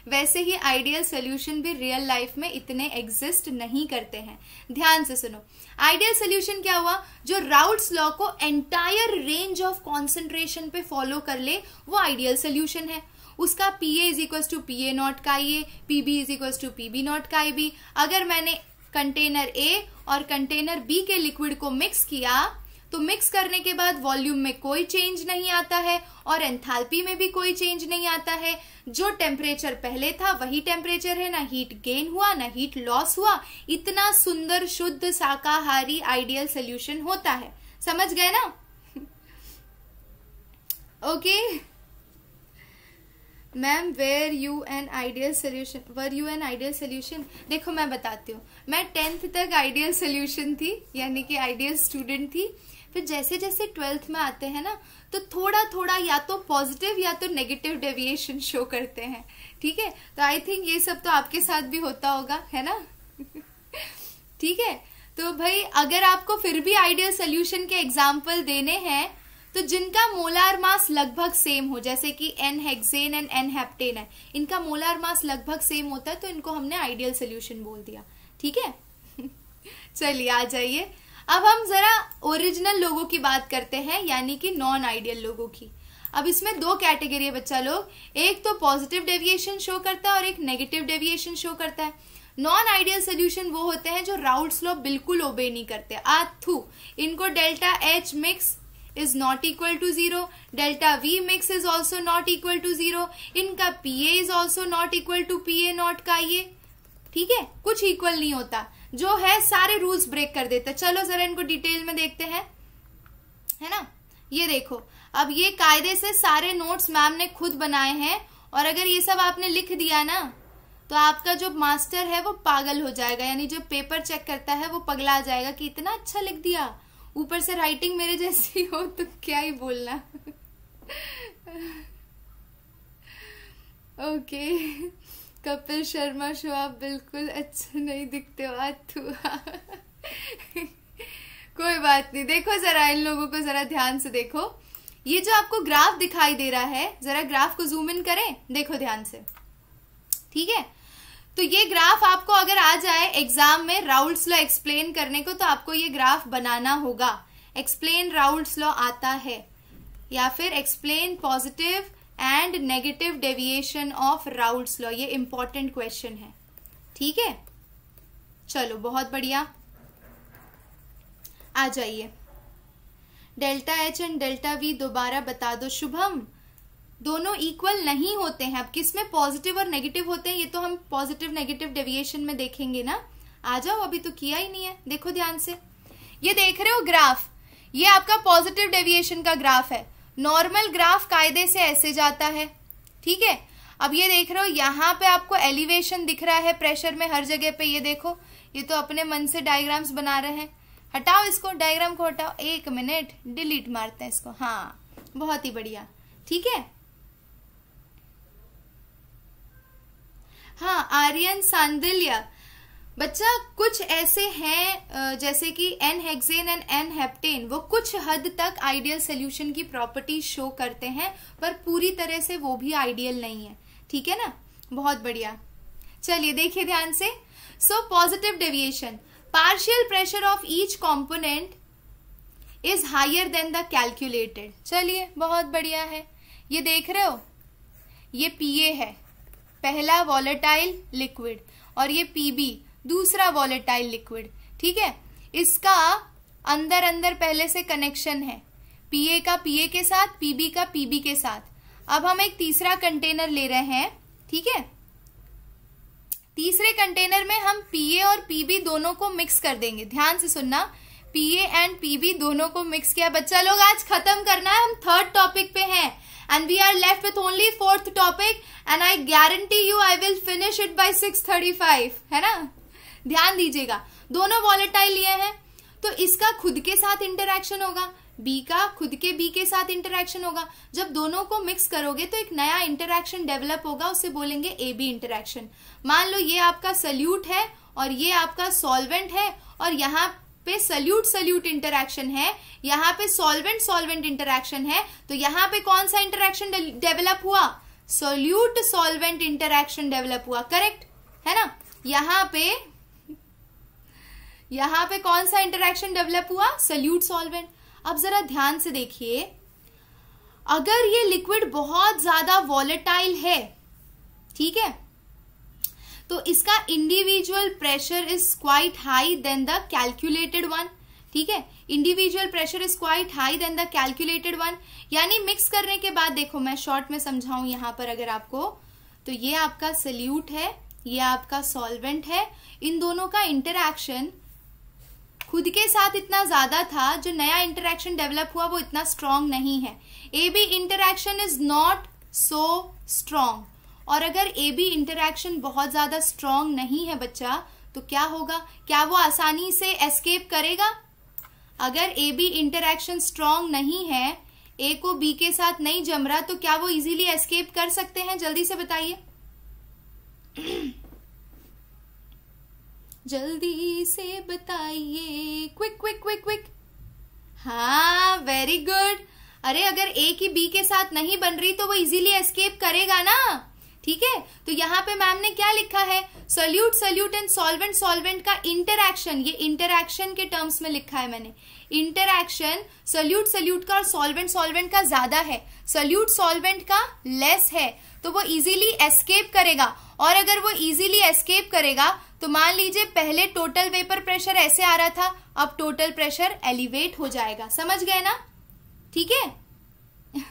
वैसे ही आइडियल सोल्यूशन भी रियल लाइफ में इतने एग्जिस्ट नहीं करते हैं। ध्यान से सुनो। आइडियल सोल्यूशन क्या हुआ? जो राउट्स लॉ को एंटायर रेंज ऑफ़ कॉन्सेंट्रेशन पे फॉलो कर ले, वो आइडियल सोल्यूशन है। उसका P A is equal to P A naught का A P B is equal to P B naught का बी अगर मैंने कंटेनर ए और कंटेनर बी के लिक्विड को मिक्स किया तो मिक्स करने के बाद वॉल्यूम में कोई चेंज नहीं आता है और एंथैल्पी में भी कोई चेंज नहीं आता है। जो टेम्परेचर पहले था, वही टेम्परेचर है। ना हीट गेन हुआ, ना हीट लॉस हुआ। इतना सुंदर, शुद्ध, शाकाहारी आइडियल सोल्यूशन होता है। समझ गए ना? Okay ma'am where you an ideal solution were you an ideal solution देखो, मैं बताती हूँ। मैं टेंथ तक आइडियल सोल्यूशन थी, यानी कि आइडियल स्टूडेंट थी। फिर जैसे जैसे ट्वेल्थ में आते हैं ना तो थोड़ा थोड़ा या तो पॉजिटिव या तो नेगेटिव डेविएशन शो करते हैं। ठीक है? तो आई थिंक ये सब तो आपके साथ भी होता होगा, है ना? ठीक है? तो भाई, अगर आपको फिर भी आइडियल सोल्यूशन के एग्ज़ाम्पल देने हैं तो जिनका मोलार मास लगभग सेम हो, जैसे कि n hexane and n heptane है, इनका मोलार मास लगभग सेम होता है तो इनको हमने आइडियल सोल्यूशन बोल दिया। ठीक है? चलिए, आ जाइए। अब हम जरा ओरिजिनल लोगों की बात करते हैं, यानी कि नॉन आइडियल लोगों की। अब इसमें दो कैटेगरी है बच्चा लोग। एक तो पॉजिटिव डेविएशन शो करता है और एक नेगेटिव डेविएशन शो करता है। नॉन आइडियल सोल्यूशन वो होते हैं जो राउट्स लॉ बिल्कुल ओबे नहीं करते। आ आथू इनको delta H mix is not equal to zero delta V mix is also not equal to zero इनका P A is also not equal to P A naught का ये। ठीक है? कुछ इक्वल नहीं होता। जो है, सारे रूल्स ब्रेक कर देते चलो जरा इनको डिटेल में देखते हैं। है ना? ये देखो, अब ये कायदे से सारे नोट्स मैम ने खुद बनाए हैं, और अगर ये सब आपने लिख दिया ना तो आपका जो मास्टर है, वो पागल हो जाएगा। यानी जो पेपर चेक करता है, वो पगला जाएगा कि इतना अच्छा लिख दिया। ऊपर से राइटिंग मेरे जैसी हो तो क्या ही बोलना। ओके कपिल शर्मा शो, आप बिल्कुल अच्छे नहीं दिखते हो आज कोई बात नहीं, देखो जरा इन लोगों को जरा ध्यान से देखो। ये जो आपको ग्राफ दिखाई दे रहा है, जरा ग्राफ को जूम इन करें, देखो ध्यान से। ठीक है? तो ये ग्राफ आपको अगर आ जाए एग्ज़ाम में राउल्स लॉ एक्सप्लेन करने को तो आपको ये ग्राफ बनाना होगा। एक्सप्लेन राउल्स लॉ आता है। या फिर explain positive and negative deviation of Raoult's law ये इंपॉर्टेंट क्वेश्चन है। ठीक है? चलो, बहुत बढ़िया। आ जाइए। Delta H and delta V दोबारा बता दो। शुभम, दोनों इक्वल नहीं होते हैं। अब किसमें पॉजिटिव और नेगेटिव होते हैं, ये तो हम पॉजिटिव नेगेटिव डेविएशन में देखेंगे ना। आ जाओ, अभी तो किया ही नहीं है। देखो ध्यान से। ये देख रहे हो ग्राफ ये आपका पॉजिटिव डेविएशन का ग्राफ है। नॉर्मल ग्राफ कायदे से ऐसे जाता है। ठीक है? अब ये देख रहे हो, यहाँ पे आपको एलिवेशन दिख रहा है प्रेशर में, हर जगह पे ये देखो। ये तो अपने मन से डायग्राम्स बना रहे हैं। हटाओ इसको, डायग्राम को हटाओ। एक मिनट, डिलीट मारते हैं इसको। हाँ बहुत ही बढ़िया। ठीक है? हाँ आर्यन सांदिल्य। बच्चा, कुछ ऐसे हैं जैसे कि n hexane and n heptane वो कुछ हद तक आइडियल सोल्यूशन की प्रॉपर्टी शो करते हैं, पर पूरी तरह से वो भी आइडियल नहीं है। ठीक है ना? बहुत बढ़िया। चलिए, देखिए ध्यान से। So positive deviation partial pressure of each component is higher than the calculated. चलिए, बहुत बढ़िया है। ये देख रहे हो? ये पीए है। पहला वॉलेटाइल लिक्विड और ये पीबी दूसरा वॉलेटाइल लिक्विड ठीक है? इसका अंदर अंदर पहले से कनेक्शन है। पीए का पीए के साथ, पीबी का पीबी के साथ। अब हम एक तीसरा कंटेनर ले रहे हैं, ठीक है? तीसरे कंटेनर में हम पीए और पीबी दोनों को मिक्स कर देंगे। ध्यान से सुनना। पीए एंड पीबी दोनों को मिक्स किया। बच्चा लोग, आज खत्म करना है। हम थर्ड टॉपिक पे हैं। And we are left with only fourth topic and I guarantee you I will finish it by six thirty five है ना? ध्यान दीजिएगा, दोनों वॉलेटाइल लिए हैं तो इसका खुद के साथ इंटरेक्शन होगा बी का खुद के बी के साथ इंटरेक्शन होगा। जब दोनों को मिक्स करोगे तो एक नया इंटरेक्शन डेवलप होगा, उसे बोलेंगे ए बी इंटरेक्शन मान लो ये आपका सल्यूट है, और ये आपका सॉल्वेंट है, और यहाँ पे सल्यूट सल्यूट इंटरेक्शन है, यहाँ पे सॉल्वेंट सॉल्वेंट इंटरेक्शन है तो यहाँ पे कौन सा इंटरेक्शन डेवलप हुआ? सोल्यूट सॉल्वेंट इंटरेक्शन डेवलप हुआ करेक्ट है ना? यहाँ पे यहाँ पे कौन सा इंटरेक्शन डेवलप हुआ? सल्यूट सॉल्वेंट अब जरा ध्यान से देखिए। अगर ये लिक्विड बहुत ज़्यादा वॉलेटाइल है, ठीक है? तो इसका individual pressure is quite high than the calculated one ठीक है? Individual pressure is quite high than the calculated one यानी मिक्स करने के बाद देखो, मैं शॉर्ट में समझाऊं यहाँ पर अगर आपको। तो ये आपका सल्यूट है, ये आपका सॉल्वेंट है। इन दोनों का इंटरक्शन खुद के साथ इतना ज़्यादा था, जो नया इंटरेक्शन डेवलप हुआ, वो इतना स्ट्रांग नहीं है। A B interaction is not so strong और अगर ए बी इंटरेक्शन बहुत ज़्यादा स्ट्रांग नहीं है बच्चा तो क्या होगा? क्या वो आसानी से एस्केप करेगा? अगर ए बी इंटरेक्शन स्ट्रांग नहीं है ए को बी के साथ नहीं जम रहा तो क्या वो इजीली एस्केप कर सकते हैं? जल्दी से बताइए। जल्दी से बताइए। क्विक क्विक क्विक क्विक हाँ वेरी गुड अरे, अगर ए की बी के साथ नहीं बन रही तो वो इजीली एस्केप करेगा ना। ठीक है? तो यहाँ पे मैम ने क्या लिखा है? Solute solute and solvent solvent का इंटरक्शन ये इंटरक्शन के टर्म्स में लिखा है मैंने। इंटरक्शन सोल्यूट सोल्यूट का और सॉल्वेंट सॉल्वेंट का ज़्यादा है। सोल्यूट सॉल्वेंट का लेस है। तो वो इजीली एस्केप करेगा। और अगर वो इजीली एस्केप करेगा तो मान लीजिए पहले टोटल वेपर प्रेशर ऐसे आ रहा था, अब टोटल प्रेशर एलिवेट हो जाएगा। समझ गए ना? ठीक है?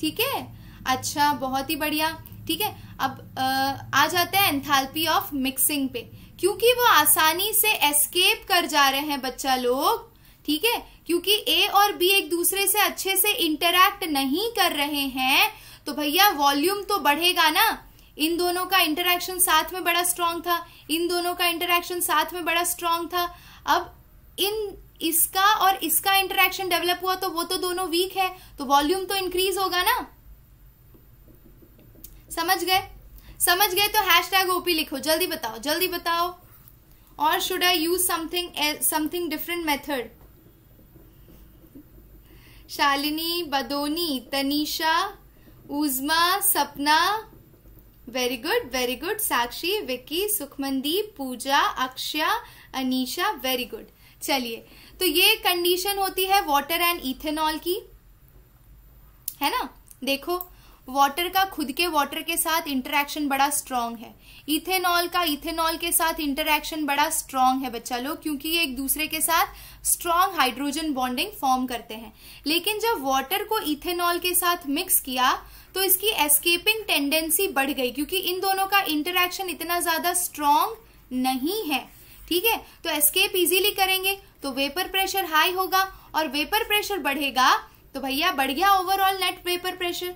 ठीक है? अच्छा बहुत ही बढ़िया। ठीक है? अब आ जाते हैं एंथैल्पी ऑफ़ मिक्सिंग पे। क्योंकि वो आसानी से एस्केप कर जा रहे हैं बच्चा लोग। ठीक है? क्योंकि ए और बी एक दूसरे से अच्छे से इंटरैक्ट नहीं कर रहे हैं तो भैया वॉल्यूम तो बढ़ेगा ना? इन दोनों का इंटरेक्शन साथ में बड़ा स्ट्रांग था। इन दोनों का इंटरेक्शन साथ में बड़ा स्ट्रांग था। अब इन, इसका और इसका इंटरेक्शन डेवलप हुआ तो वो तो दोनों वीक है। तो वॉल्यूम तो इंक्रीज होगा ना? समझ गए? समझ गए तो हैश टैग ओपी लिखो। जल्दी बताओ जल्दी बताओ। और should I use something something different method Shalini, Badoni, Tanisha Uzma Sapna very good very good Sakshi Vicky Sukhmandi Pooja Akshaya Anisha very good चलिए तो ये कंडीशन होती है वाटर एंड इथेनॉल की, है ना? देखो वाटर का, खुद के वाटर के साथ इंटरेक्शन बड़ा स्ट्रांग है। इथेनॉल का इथेनॉल के साथ इंटरेक्शन बड़ा स्ट्रांग है बच्चा लोग, क्योंकि ये एक दूसरे के साथ स्ट्रांग हाइड्रोजन बॉन्डिंग फॉर्म करते हैं। लेकिन जब वाटर को इथेनॉल के साथ मिक्स किया तो इसकी एस्केपिंग टेंडेंसी बढ़ गई, क्योंकि इन दोनों का इंटरेक्शन इतना ज़्यादा स्ट्रांग नहीं है। ठीक है? तो एस्केप इजीली करेंगे तो वेपर प्रेशर हाई होगा, और वेपर प्रेशर बढ़ेगा तो भैया बढ़ गया ओवरऑल नेट वेपर प्रेशर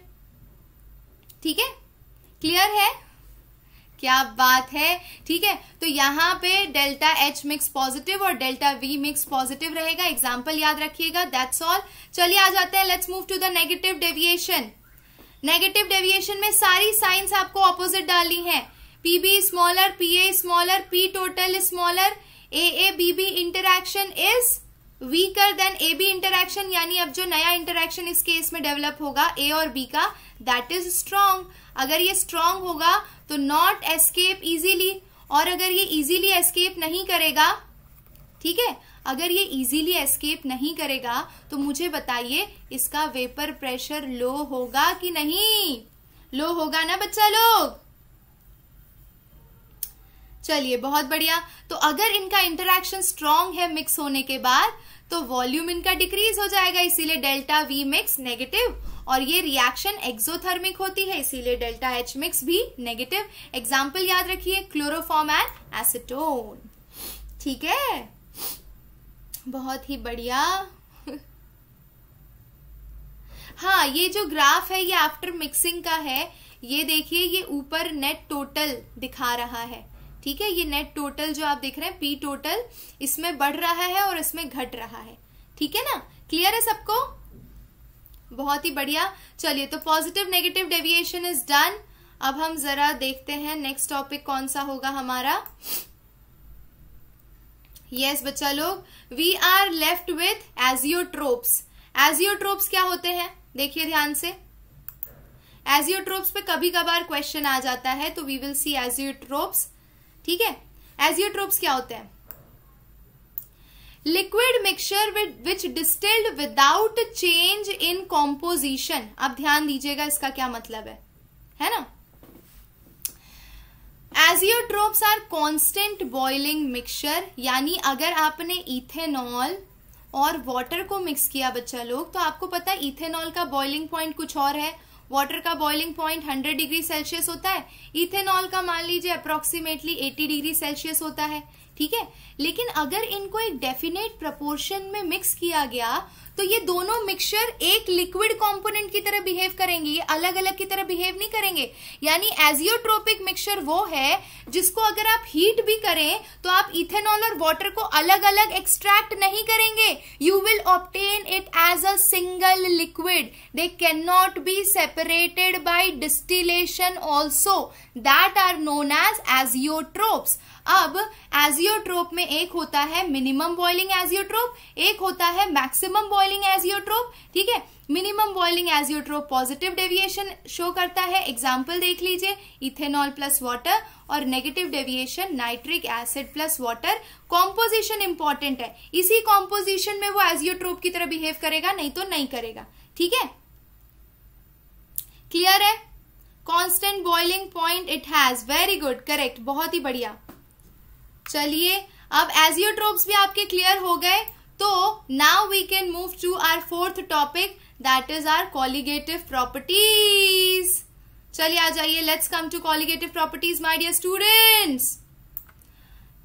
ठीक है? क्लियर है? क्या बात है? ठीक है तो यहाँ पे डेल्टा एच मिक्स पॉजिटिव और डेल्टा वी मिक्स पॉजिटिव रहेगा। एग्ज़ाम्पल याद रखिएगा दैट्स ऑल चलिए आ जाते हैं let's move to the negative deviation negative deviation में सारी साइंस आपको ऑपोजिट डालनी है। PB smaller P A smaller P total smaller A A B B interaction is weaker than A B interaction यानी अब जो नया इंटरक्शन इस केस में डेवलप होगा ए और बी का दैट इज़ स्ट्रॉन्ग अगर ये स्ट्रॉन्ग होगा तो नॉट एस्केप इजीली और अगर ये इजीली एस्केप नहीं करेगा, ठीक है? अगर ये इजीली एस्केप नहीं करेगा तो मुझे बताइए, इसका वेपर प्रेशर लो होगा कि नहीं? लो होगा ना बच्चा लोग? चलिए, बहुत बढ़िया। तो अगर इनका इंटरेक्शन स्ट्रांग है मिक्स होने के बाद तो वॉल्यूम इनका डिक्रीज हो जाएगा, इसीलिए डेल्टा वी मिक्स नेगेटिव और ये रिएक्शन एक्सोथर्मिक होती है, इसीलिए डेल्टा एच मिक्स भी नेगेटिव एग्ज़ाम्पल याद रखिए क्लोरोफॉर्म एंड एसिटोन ठीक है? बहुत ही बढ़िया। हाँ ये जो ग्राफ है, ये आफ्टर मिक्सिंग का है, ये देखिए, ये ऊपर नेट टोटल दिखा रहा है। ठीक है ये नेट टोटल जो आप देख रहे हैं पी टोटल इसमें बढ़ रहा है और इसमें घट रहा है। ठीक है ना? क्लियर है सबको? बहुत ही बढ़िया। चलिए तो positive negative deviation is done अब हम जरा देखते हैं नेक्स्ट टॉपिक कौन सा होगा हमारा। यस yes, बच्चा लोग we are left with azeotropes azeotropes क्या होते हैं? देखिए ध्यान से। एजियोट्रोप्स पे कभी कभार क्वेश्चन आ जाता है तो वी विल सी एजियोट्रोप्स ठीक है? एजियोट्रोप्स क्या होते हैं? Liquid mixture which distilled without change in composition अब ध्यान दीजिएगा इसका क्या मतलब है। है ना? Azeotropes are constant boiling mixture यानी अगर आपने इथेनॉल और वाटर को मिक्स किया बच्चा लोग तो आपको पता है इथेनॉल का बॉइलिंग पॉइंट कुछ और है। वाटर का बॉइलिंग पॉइंट 100 डिग्री सेल्सियस होता है। इथेनॉल का मान लीजिए अप्रोक्सीमेटली 80 डिग्री सेल्सियस होता है। ठीक है? लेकिन अगर इनको एक डेफिनेट प्रपोर्शन में मिक्स किया गया तो ये दोनों मिक्सचर एक लिक्विड कंपोनेंट की तरह बिहेव करेंगे, ये अलग अलग की तरह बिहेव नहीं करेंगे। यानी एजियोट्रोपिक मिक्सचर वो है, जिसको अगर आप हीट भी करें तो आप इथेनॉल और वाटर को अलग अलग एक्सट्रैक्ट नहीं करेंगे। You will obtain it as a single liquid they can not be separated by distillation also that are known as azeotropes अब एजियोट्रोप में एक होता है मिनिमम बॉइलिंग एजियोट्रोप एक होता है मैक्सिमम बॉइलिंग एजियोट्रोप ठीक है? Minimum boiling azeotrope positive deviation show करता है। एग्ज़ाम्पल देख लीजिए इथेनॉल प्लस वाटर और negative deviation nitric acid plus water composition important है। इसी कॉम्पोजिशन में वो एजियोट्रोप की तरह बिहेव करेगा, नहीं तो नहीं करेगा। ठीक है? क्लियर है? Constant boiling point it has very good correct बहुत ही बढ़िया। चलिए, अब एजियोट्रोप्स भी आपके क्लियर हो गए तो now we can move to our fourth topic that is our colligative properties चलिए, आ जाइए let's come to colligative properties my dear students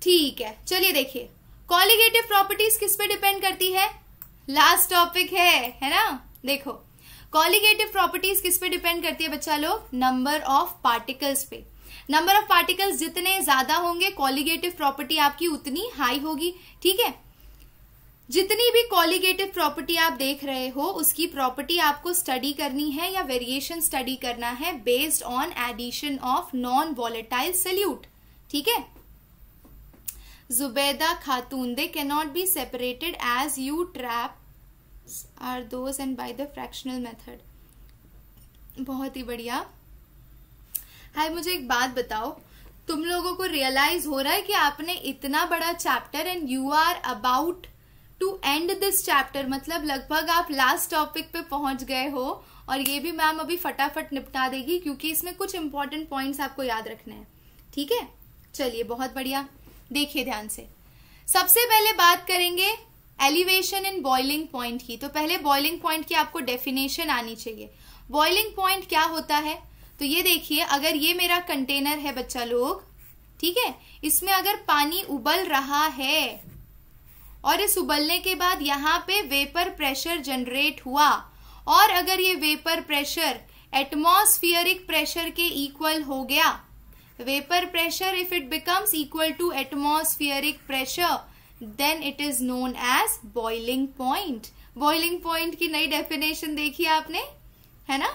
ठीक है, चलिए देखिए कॉलिगेटिव प्रॉपर्टीज़ किस पे डिपेंड करती है? लास्ट टॉपिक है है ना? देखो कॉलिगेटिव प्रॉपर्टीज़ किस पे डिपेंड करती है बच्चा लोग? नंबर ऑफ़ पार्टिकल्स पे। नंबर ऑफ़ पार्टिकल्स जितने ज़्यादा होंगे कॉलिगेटिव प्रॉपर्टी आपकी उतनी हाई होगी, ठीक है? जितनी भी कॉलिगेटिव प्रॉपर्टी आप देख रहे हो, उसकी प्रॉपर्टी आपको स्टडी करनी है या वेरिएशन स्टडी करना है based on addition of non volatile solute ठीक है? Zubaida Khatoon they can not be separated as you trap are those and by the fractional method बहुत ही बढ़िया। हाय मुझे एक बात बताओ। तुम लोगों को रियलाइज़ हो रहा है कि आपने इतना बड़ा chapter and you are about to end this chapter मतलब लगभग आप लास्ट टॉपिक पे पहुँच गए हो और ये भी मैम अभी फटाफट निपटा देगी क्योंकि इसमें कुछ इंपॉर्टेंट पॉइंट्स आपको याद रखने हैं। ठीक है? चलिए, बहुत बढ़िया। देखिए ध्यान से। सबसे पहले बात करेंगे एलिवेशन इन बॉइलिंग पॉइंट की। तो पहले बॉइलिंग पॉइंट की आपको डेफिनेशन आनी चाहिए। बॉइलिंग पॉइंट क्या होता है? तो ये देखिए, अगर ये मेरा कंटेनर है बच्चा लोग, ठीक है, इसमें अगर पानी उबल रहा है, और इस उबलने के बाद यहाँ पे वेपर प्रेशर जनरेट हुआ, और अगर ये वेपर प्रेशर एटमॉस्फियरिक प्रेशर के इक्वल हो गया vapour pressure if it becomes equal to atmospheric pressure then it is known as boiling point boiling point की नई डेफिनेशन देखी आपने? है ना?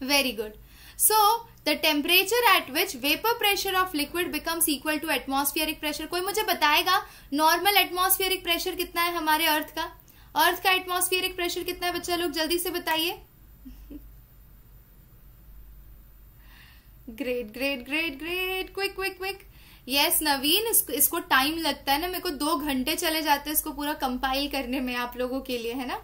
Very good. So, the temperature at which vapor pressure of liquid becomes equal to atmospheric pressure कोई मुझे बताएगा normal atmospheric pressure कितना है हमारे अर्थ का? अर्थ का एटमॉस्फेरिक प्रेशर कितना है बच्चा लोग जल्दी से बताइए। Great great great great quick quick quick yes Naveen इसको, इसको टाइम लगता है ना मेरे को दो घंटे चले जाते हैं इसको पूरा कंपाइल करने में आप लोगों के लिए है ना?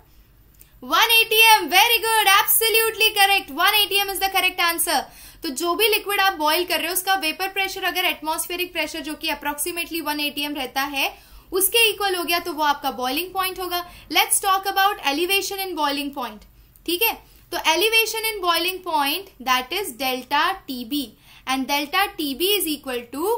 1 ATM very good absolutely correct 1 ATM is the correct answer तो जो भी लिक्विड आप बॉइल कर रहे हो, उसका वेपर प्रेशर अगर एटमॉस्फेरिक प्रेशर जो कि अप्रोक्सीमेटली 1 एटीएम रहता है, उसके इक्वल हो गया तो वो आपका बॉइलिंग पॉइंट होगा। Let's talk about elevation in boiling point ठीक है? तो elevation in boiling point that is delta TB and delta TB is equal to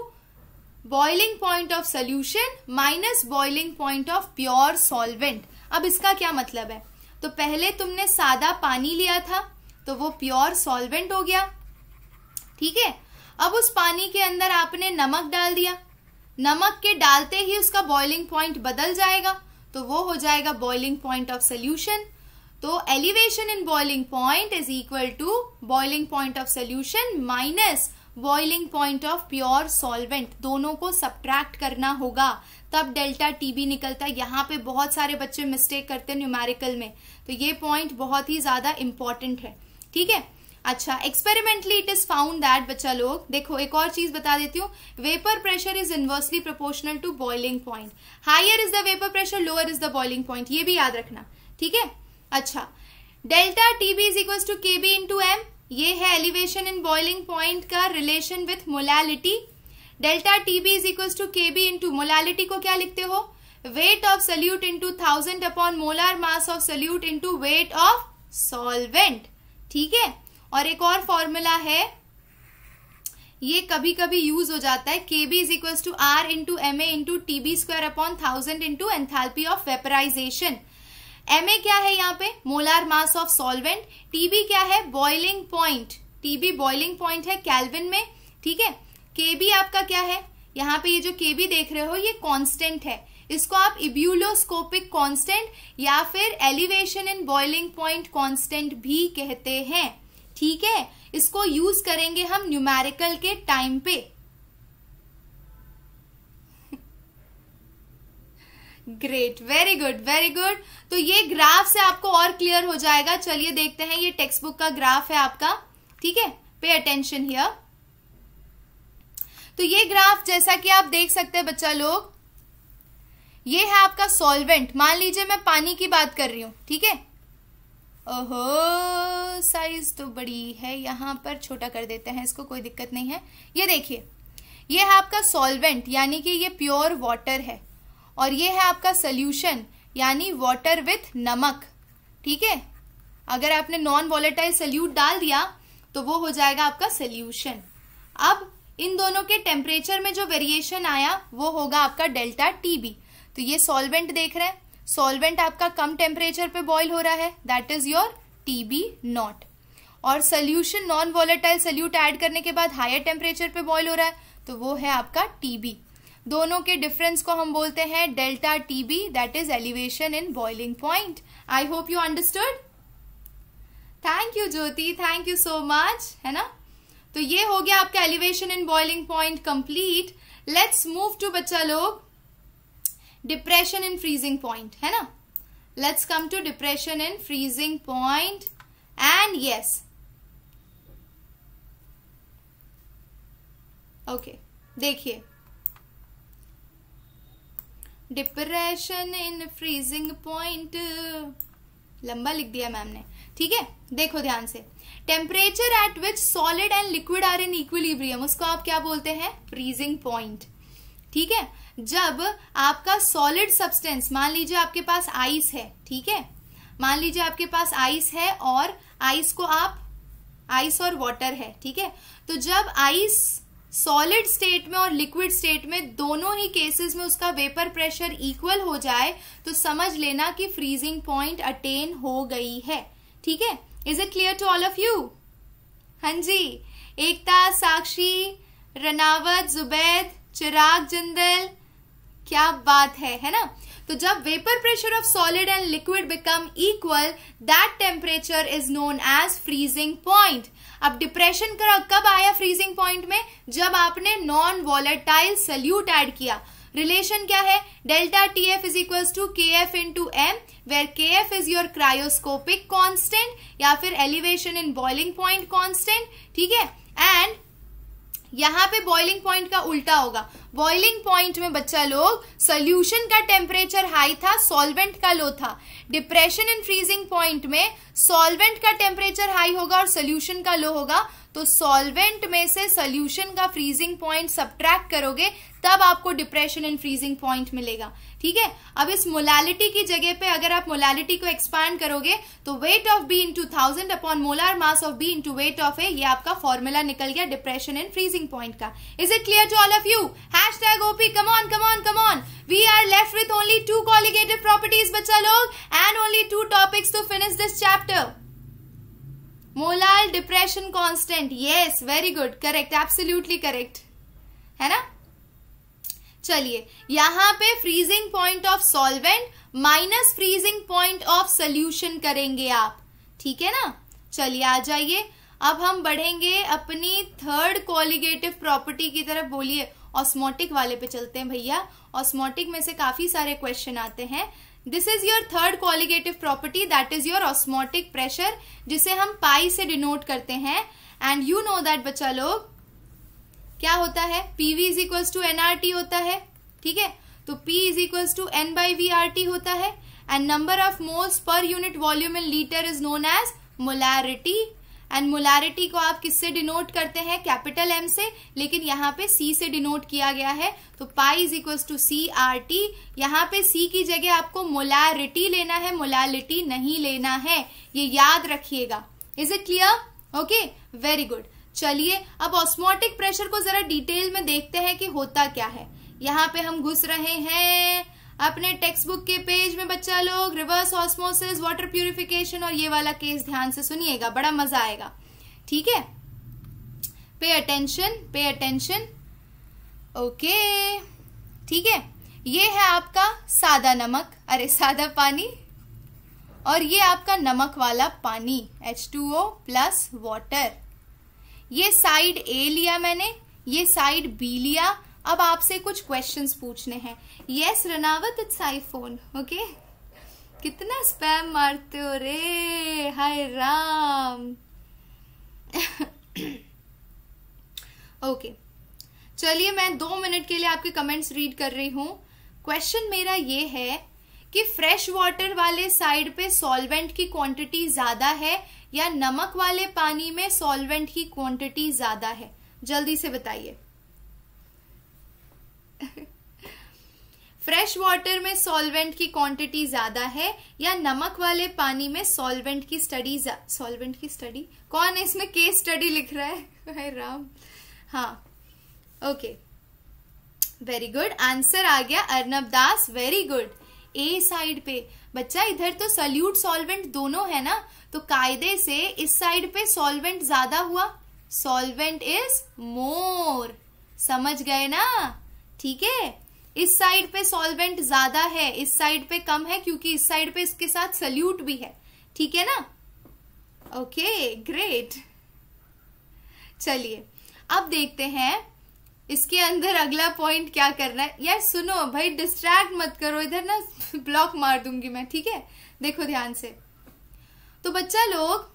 boiling point of solution minus boiling point of pure solvent अब इसका क्या मतलब है? तो पहले तुमने सादा पानी लिया था तो वो प्योर सॉल्वेंट हो गया। ठीक है? अब उस पानी के अंदर आपने नमक डाल दिया। नमक के डालते ही उसका बॉइलिंग पॉइंट बदल जाएगा तो वो हो जाएगा बॉइलिंग पॉइंट ऑफ़ सोल्यूशन तो elevation in boiling point is equal to boiling point of solution minus boiling point of pure solvent दोनों को सब्ट्रैक्ट करना होगा। तब डेल्टा टीबी निकलता है। यहाँ पे बहुत सारे बच्चे मिस्टेक करते हैं न्यूमेरिकल में। तो ये पॉइंट बहुत ही ज़्यादा इंपॉर्टेंट है। ठीक है? अच्छा experimentally it is found that बच्चा लोग, देखो, एक और चीज़ बता देती हूँ। Vapour pressure is inversely proportional to boiling point higher is the vapour pressure lower is the boiling point ये भी याद रखना। ठीक है? अच्छा delta TB is equal to K B into M ये है एलिवेशन इन बॉइलिंग पॉइंट का relation with molality delta TB is equal to K B into molality को क्या लिखते हो? Weight of solute into thousand upon molar mass of solute into weight of solvent ठीक है? और एक और फॉर्मूला है। ये कभी कभी यूज़ हो जाता है। K B is equal to R into M A into TB square upon thousand into enthalpy of vaporisation M A क्या है यहाँ पे? Molar mass of solvent TB क्या है? Boiling point TB boiling point है कैल्विन में। ठीक है? केबी आपका क्या है? यहाँ पे ये जो केबी देख रहे हो, ये कांस्टेंट है। इसको आप इब्यूलोस्कोपिक कांस्टेंट या फिर elevation in boiling point constant भी कहते हैं। ठीक है? इसको यूज़ करेंगे हम न्यूमेरिकल के टाइम पे। Great very good very good तो ये ग्राफ से आपको और क्लियर हो जाएगा। चलिए देखते हैं, ये टेक्स्ट बुक का ग्राफ है आपका। ठीक है? पे अटेंशन हियर तो ये ग्राफ जैसा कि आप देख सकते हैं बच्चा लोग, ये है आपका सॉल्वेंट मान लीजिए मैं पानी की बात कर रही हूँ, ठीक है? ओहो साइज़ तो बड़ी है, यहाँ पर छोटा कर देते हैं, इसको कोई दिक्कत नहीं है। ये देखिए, ये है आपका सॉल्वेंट यानी कि ये प्योर वाटर है। और ये है आपका सोल्यूशन यानी वाटर विथ नमक, ठीक है? अगर आपने नॉन वॉलेटाइल सल्यूट डाल दिया तो वो हो जाएगा आपका सोल्यूशन अब इन दोनों के टेम्परेचर में जो वेरिएशन आया, वो होगा आपका डेल्टा टीबी तो ये सॉल्वेंट देख रहे हैं। सॉल्वेंट आपका कम टेम्परेचर पे बॉईल हो रहा है। That is your TB nought और solution non volatile solute add करने के बाद हायर टेम्परेचर पे बॉईल हो रहा है तो वो है आपका टीबी दोनों के डिफरेंस को हम बोलते हैं delta TB that is elevation in boiling point I hope you understood thank you Jyoti thank you so much है ना? तो ये हो गया आपका elevation in boiling point complete let's move to बच्चा लोग डिप्रेशन इन फ्रीजिंग पॉइंट है ना? Let's come to depression in freezing point and yes okay देखिए. डिप्रेशन इन फ्रीजिंग पॉइंट लंबा लिख दिया मैम ने. ठीक है? देखो ध्यान से. Temperature at which solid and liquid are in equilibrium उसको आप क्या बोलते हैं? फ्रीजिंग पॉइंट ठीक है? जब आपका सॉलिड सब्सटेंस मान लीजिए आपके पास आइस है, ठीक है? मान लीजिए आपके पास आइस है और आइस को आप आइस और वाटर है, ठीक है? तो जब आइस सॉलिड स्टेट में और लिक्विड स्टेट में दोनों ही केसेस में उसका वेपर प्रेशर इक्वल हो जाए तो समझ लेना कि फ्रीजिंग पॉइंट अटेन हो गई है, ठीक है? Is it clear to all of you हाँ जी। एकता, साक्षी, रनावत, जुबैद, चिराग, जिंदल, क्या बात है है ना? तो जब vapour pressure of solid and liquid become equal that temperature is known as freezing point अब डिप्रेशन कब आया फ्रीजिंग पॉइंट में? जब आपने नॉन वॉलेटाइल सल्यूट ऐड किया। रिलेशन क्या है? Delta T F is equal to K F into M where K F is your cryoscopic constant या फिर elevation in boiling point constant ठीक है? एंड यहाँ पे बॉइलिंग पॉइंट का उल्टा होगा। बॉइलिंग पॉइंट में बच्चा लोग सोल्यूशन का टेम्परेचर हाई था सॉल्वेंट का लो था। डिप्रेशन इन फ्रीजिंग पॉइंट में सॉल्वेंट का टेम्परेचर हाई होगा और सोल्यूशन का लो होगा। तो सॉल्वेंट में से सोल्यूशन का फ्रीजिंग पॉइंट सब्ट्रैक्ट करोगे, तब आपको डिप्रेशन एंड फ्रीजिंग पॉइंट मिलेगा। ठीक है? अब इस मोलालिटी की जगह पे अगर आप मोलालिटी को एक्सपांड करोगे तो weight of B into thousand upon molar mass of B into weight of A ये आपका फॉर्मूला निकल गया डिप्रेशन एंड फ्रीजिंग पॉइंट का। Is it clear to all of you hashtag OP come on come on come on we are left with only two colligative properties बच्चा लोग and only two topics to finish this chapter molal depression constant yes very good correct absolutely correct है ना? चलिए, यहाँ पे freezing point of solvent minus freezing point of solution करेंगे आप, ठीक है ना? चलिए, आ जाइए, अब हम बढ़ेंगे अपनी थर्ड कॉलिगेटिव प्रॉपर्टी की तरफ़, बोलिए ऑस्मोटिक वाले पे चलते हैं भैया ऑस्मोटिक में से काफ़ी सारे क्वेश्चन आते हैं this is your third colligative property that is your osmotic pressure जिसे हम पाई से डिनोट करते हैं। एंड यू नो दैट बच्चा लोग। क्या होता है? PV is equal to NRT होता है, ठीक है? तो P is equal to N by V R T होता है। And number of moles per unit volume in litre is known as molarity and molarity को आप किससे डिनोट करते हैं? कैपिटल एम से। लेकिन यहाँ पे सी से डिनोट किया गया है। तो pi is equal to C R T यहाँ पे सी की जगह आपको मोलारिटी लेना है मोलालिटी नहीं लेना है। ये याद रखिएगा। Is it clear okay very good चलिए, अब ऑस्मोटिक प्रेशर को जरा डिटेल में देखते हैं कि होता क्या है। यहाँ पे हम घुस रहे हैं। अपने टेक्स्ट बुक के पेज में बच्चा लोग रिवर्स ऑस्मोसिस वाटर प्यूरिफिकेशन और ये वाला केस ध्यान से सुनिएगा, बड़ा मज़ा आएगा। ठीक है? Pay attention pay attention okay ठीक है? ये है आपका सादा नमक। अरे, सादा पानी? और ये आपका नमक वाला पानी H2O प्लस वाटर ये साइड ए लिया मैंने, ये साइड बी लिया अब आपसे कुछ क्वेश्चंस पूछने हैं। Yes Ranaut it's iPhone okay कितना स्पैम मारते हो रे? हाय राम। Okay okay. चलिए मैं दो मिनट के लिए आपके कमेंट्स रीड कर रही हूँ। क्वेश्चन मेरा ये है कि फ्रेश वाटर वाले साइड पे सॉल्वेंट की क्वांटिटी ज़्यादा है या नमक वाले पानी में सॉल्वेंट की क्वांटिटी ज़्यादा है? जल्दी से बताइए। फ्रेश वाटर में सॉल्वेंट की क्वांटिटी ज़्यादा है या नमक वाले पानी में सॉल्वेंट की स्टडी सॉल्वेंट की स्टडी कौन है इसमें केस स्टडी लिख रहा है? राम। हाँ ओके वेरी गुड आंसर आ गया Arnab Das very good A side पे। बच्चा, इधर तो सल्यूट सॉल्वेंट दोनों है ना? तो कायदे से इस साइड पे सॉल्वेंट ज़्यादा हुआ? सॉल्वेंट इज़ मोर समझ गए ना? ठीक है? इस साइड पे सॉल्वेंट ज़्यादा है, इस साइड पे कम है, क्योंकि इस साइड पे इसके साथ सल्यूट भी है। ठीक है ना? ओके ग्रेट चलिए, अब देखते हैं इसके अंदर अगला पॉइंट क्या करना है। यार, सुनो, भाई डिस्ट्रैक्ट मत करो। इधर ना ब्लॉक मार दूँगी मैं, ठीक है? देखो ध्यान से। तो बच्चा लोग,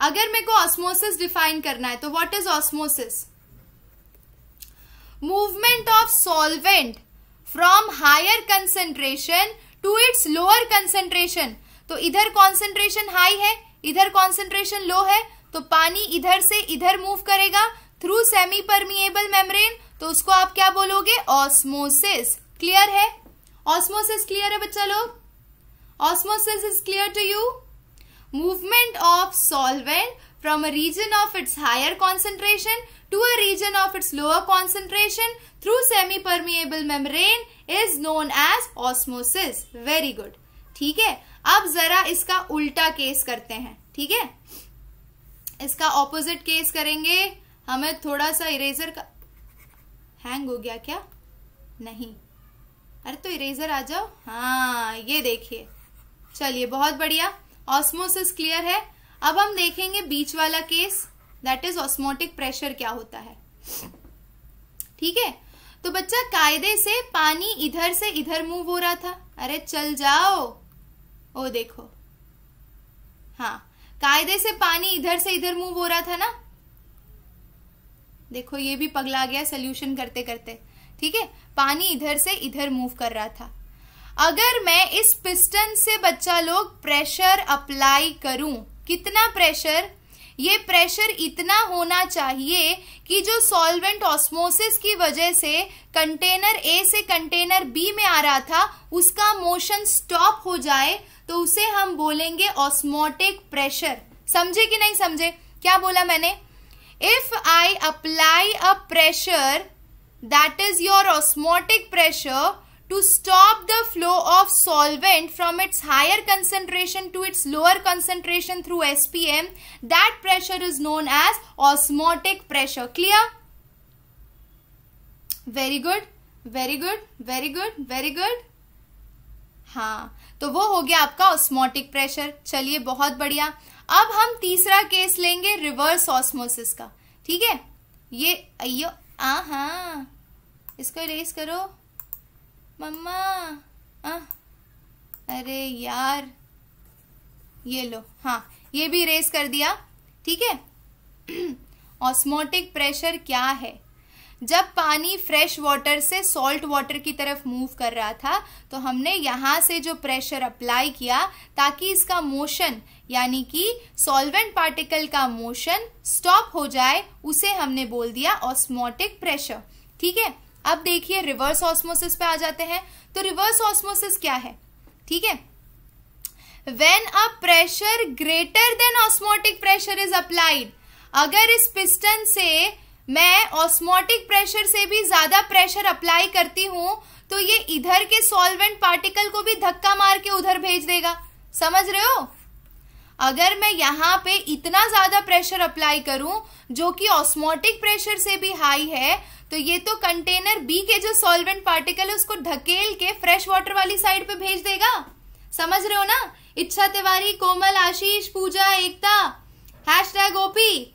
अगर मेरे को ऑस्मोसिस डिफाइन करना है तो what is osmosis movement of solvent from higher concentration to its lower concentration तो इधर कॉन्सेंट्रेशन हाई है, इधर कॉन्सेंट्रेशन लो है तो पानी इधर से इधर मूव करेगा थ्रू सेमी परमिएबल मेम्ब्रेन तो उसको आप क्या बोलोगे? ऑस्मोसिस क्लियर है? ऑस्मोसिस क्लियर है बच्चा लोग? Osmosis is clear to you movement of solvent a region of its higher concentration to a region of its lower concentration through semi permeable membrane is known as osmosis very good ठीक है? अब जरा इसका उल्टा case करते हैं। ठीक है? इसका ऑपोजिट केस करेंगे। हमें थोड़ा सा इरेजर का हैंग हो गया क्या? नहीं। अरे तो इरेजर आ जाओ। हाँ ये देखिए। चलिए, बहुत बढ़िया। ऑस्मोसिस क्लियर है। अब हम देखेंगे बीच वाला case that is osmotic pressure क्या होता है। ठीक है? तो बच्चा कायदे से पानी इधर से इधर मूव हो रहा था। अरे चल जाओ। ओ, देखो। हाँ कायदे से पानी इधर से इधर मूव हो रहा था ना? देखो, ये भी पगला गया सोल्यूशन करते करते। ठीक है? पानी इधर से इधर मूव कर रहा था। अगर मैं इस पिस्टन से बच्चा लोग प्रेशर अप्लाई करूँ कितना प्रेशर ये प्रेशर इतना होना चाहिए कि जो सॉल्वेंट ऑस्मोसिस की वजह से कंटेनर ए से कंटेनर बी में आ रहा था, उसका मोशन स्टॉप हो जाए तो उसे हम बोलेंगे ऑस्मोटिक प्रेशर समझे कि नहीं समझे? क्या बोला मैंने? If I apply a pressure that is your osmotic pressure to stop the flow of solvent from its higher concentration to its lower concentration through SPM, that pressure is known as osmotic pressure. Clear? Very good, very good, very good, very good. हाँ तो वो हो गया आपका osmotic pressure चलिए बहुत बढ़िया अब हम तीसरा केस लेंगे रिवर्स ऑस्मोसिस का ठीक है ये अयो आ हाँ इसको इरेज करो मम्मा आ, अरे यार ये लो हाँ ये भी रेस कर दिया ठीक है? ऑस्मोटिक प्रेशर क्या है? जब पानी फ्रेश वाटर से सॉल्ट वाटर की तरफ़ मूव कर रहा था तो हमने यहाँ से जो प्रेशर अप्लाई किया ताकि इसका मोशन यानी कि सॉल्वेंट पार्टिकल का मोशन स्टॉप हो जाए उसे हमने बोल दिया ऑस्मोटिक प्रेशर ठीक है? अब देखिए रिवर्स ऑस्मोसिस पे आ जाते हैं। तो रिवर्स ऑस्मोसिस क्या है? ठीक है? When a pressure greater than osmotic pressure is applied अगर इस पिस्टन से मैं ऑस्मोटिक प्रेशर से भी ज़्यादा प्रेशर अप्लाई करती हूँ तो ये इधर के सॉल्वेंट पार्टिकल को भी धक्का मार के उधर भेज देगा। समझ रहे हो? अगर मैं यहाँ पे इतना ज़्यादा प्रेशर अप्लाई करूँ, जो कि ऑस्मोटिक प्रेशर से भी हाई है तो ये तो कंटेनर बी के जो सॉल्वेंट पार्टिकल है, उसको ढकेल के फ्रेश वाटर वाली साइड पे भेज देगा। समझ रहे हो ना? इच्छा तिवारी, कोमल, आशीष, पूजा, एकता हैश टैग ओपी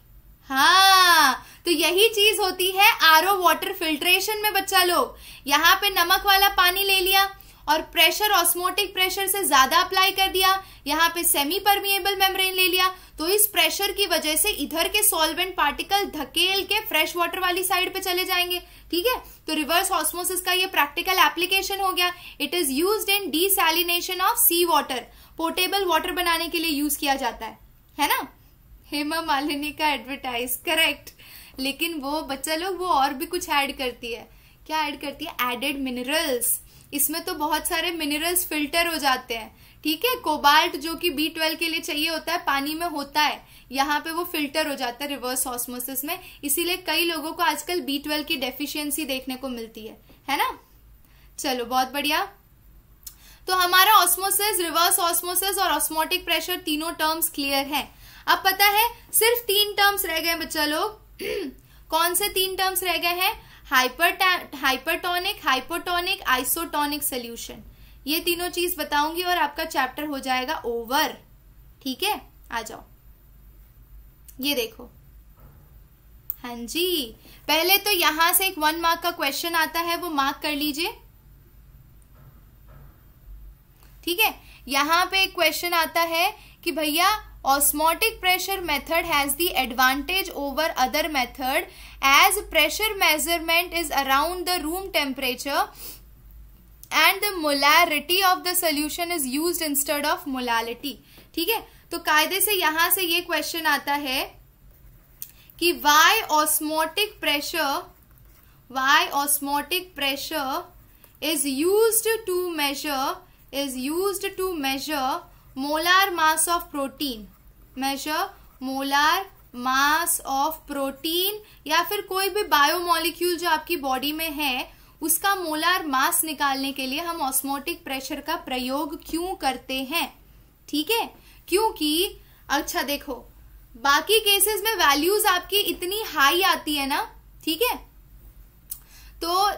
हाँ तो यही चीज़ होती है आरओ वाटर फिल्ट्रेशन में, बच्चा लोग। यहाँ पे नमक वाला पानी ले लिया। और प्रेशर ऑस्मोटिक प्रेशर से ज़्यादा अप्लाई कर दिया। यहाँ पे सेमी परमिएबल मेम्ब्रेन ले लिया। तो इस प्रेशर की वजह से इधर के सॉल्वेंट पार्टिकल धकेल के फ्रेश वाटर वाली साइड पे चले जाएँगे। ठीक है? तो रिवर्स ऑस्मोसिस का ये प्रैक्टिकल एप्लीकेशन हो गया। It is use in desalination of sea water portable water बनाने के लिए यूज़ किया जाता है। है ना? हेमा मालिनी का एडवर्टाइज करेक्ट लेकिन वो बच्चा लोग, वो और भी कुछ ऐड करती है। क्या ऐड करती है? एडेड मिनरल्स इसमें तो बहुत सारे मिनरल्स फ़िल्टर हो जाते हैं। ठीक है? कोबाल्ट जो कि बी ट्वेल्व के लिए चाहिए होता है, पानी में होता है, यहाँ पे वो फ़िल्टर हो जाता है रिवर्स ऑस्मोसिस में। इसीलिए कई लोगों को आजकल बी ट्वेल्व की डेफिशिएंसी देखने को मिलती है। है ना? चलो, बहुत बढ़िया। तो हमारा ऑस्मोसिस रिवर्स ऑस्मोसिस और ऑस्मोटिक प्रेशर तीनों टर्म्स क्लियर है। अब पता है, सिर्फ़ तीन टर्म्स रह गए बच्चा लोग। कौन से तीन टर्म्स रह गए हैं? हाइपरटोनिक हाइपोटोनिक आइसोटोनिक सोल्यूशन ये तीनों चीज़ बताऊँगी और आपका चैप्टर हो जाएगा ओवर ठीक है? आ जाओ। ये देखो। हाँ जी। पहले तो यहाँ से एक वन मार्क का क्वेश्चन आता है, वो मार्क कर लीजिए। ठीक है? यहाँ पे एक क्वेश्चन आता है कि भैया osmotic pressure method has the advantage over other method as pressure measurement is around the room temperature and the molarity of the solution is use instead of molality ठीक है? तो कायदे से यहाँ से ये क्वेश्चन आता है कि why osmotic pressure why osmotic pressure is use to measure is use to measure molar mass of protein measure molar mass of protein या फिर कोई भी बायोमोलिक्यूल जो आपकी बॉडी में है, उसका मोलार मास निकालने के लिए हम ऑस्मोटिक प्रेशर का प्रयोग क्यों करते हैं? ठीक है? क्योंकि अच्छा देखो, बाकी केसेस में वैल्यूज़ आपकी इतनी हाई आती है ना, ठीक है? तो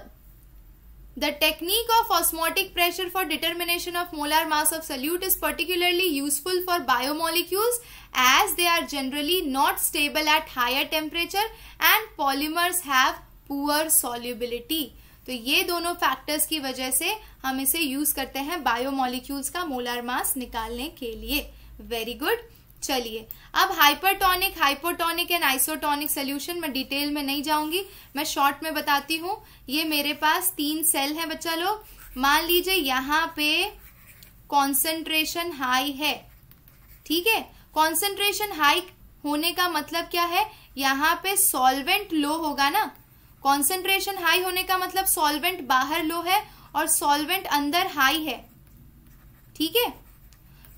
the technique of osmotic pressure for determination of molar mass of solute is particularly useful for biomolecules as they are generally not stable at higher temperature and polymers have poor solubility तो ये दोनों factors की वजह से हम इसे use करते हैं बायोमोलिक्यूल्स का मोलर मास निकालने के लिए। वेरी गुड चलिए, अब hypertonic hypotonic and isotonic solution मैं डिटेल में नहीं जाऊँगी। मैं शॉर्ट में बताती हूँ। ये मेरे पास तीन सेल हैं बच्चा लोग। मान लीजिए यहाँ पे कॉन्सेंट्रेशन हाई है। ठीक है? कॉन्सेंट्रेशन हाई होने का मतलब क्या है? यहाँ पे सॉल्वेंट लो होगा ना? कॉन्सेंट्रेशन हाई होने का मतलब सॉल्वेंट बाहर लो है और सॉल्वेंट अंदर हाई है। ठीक है?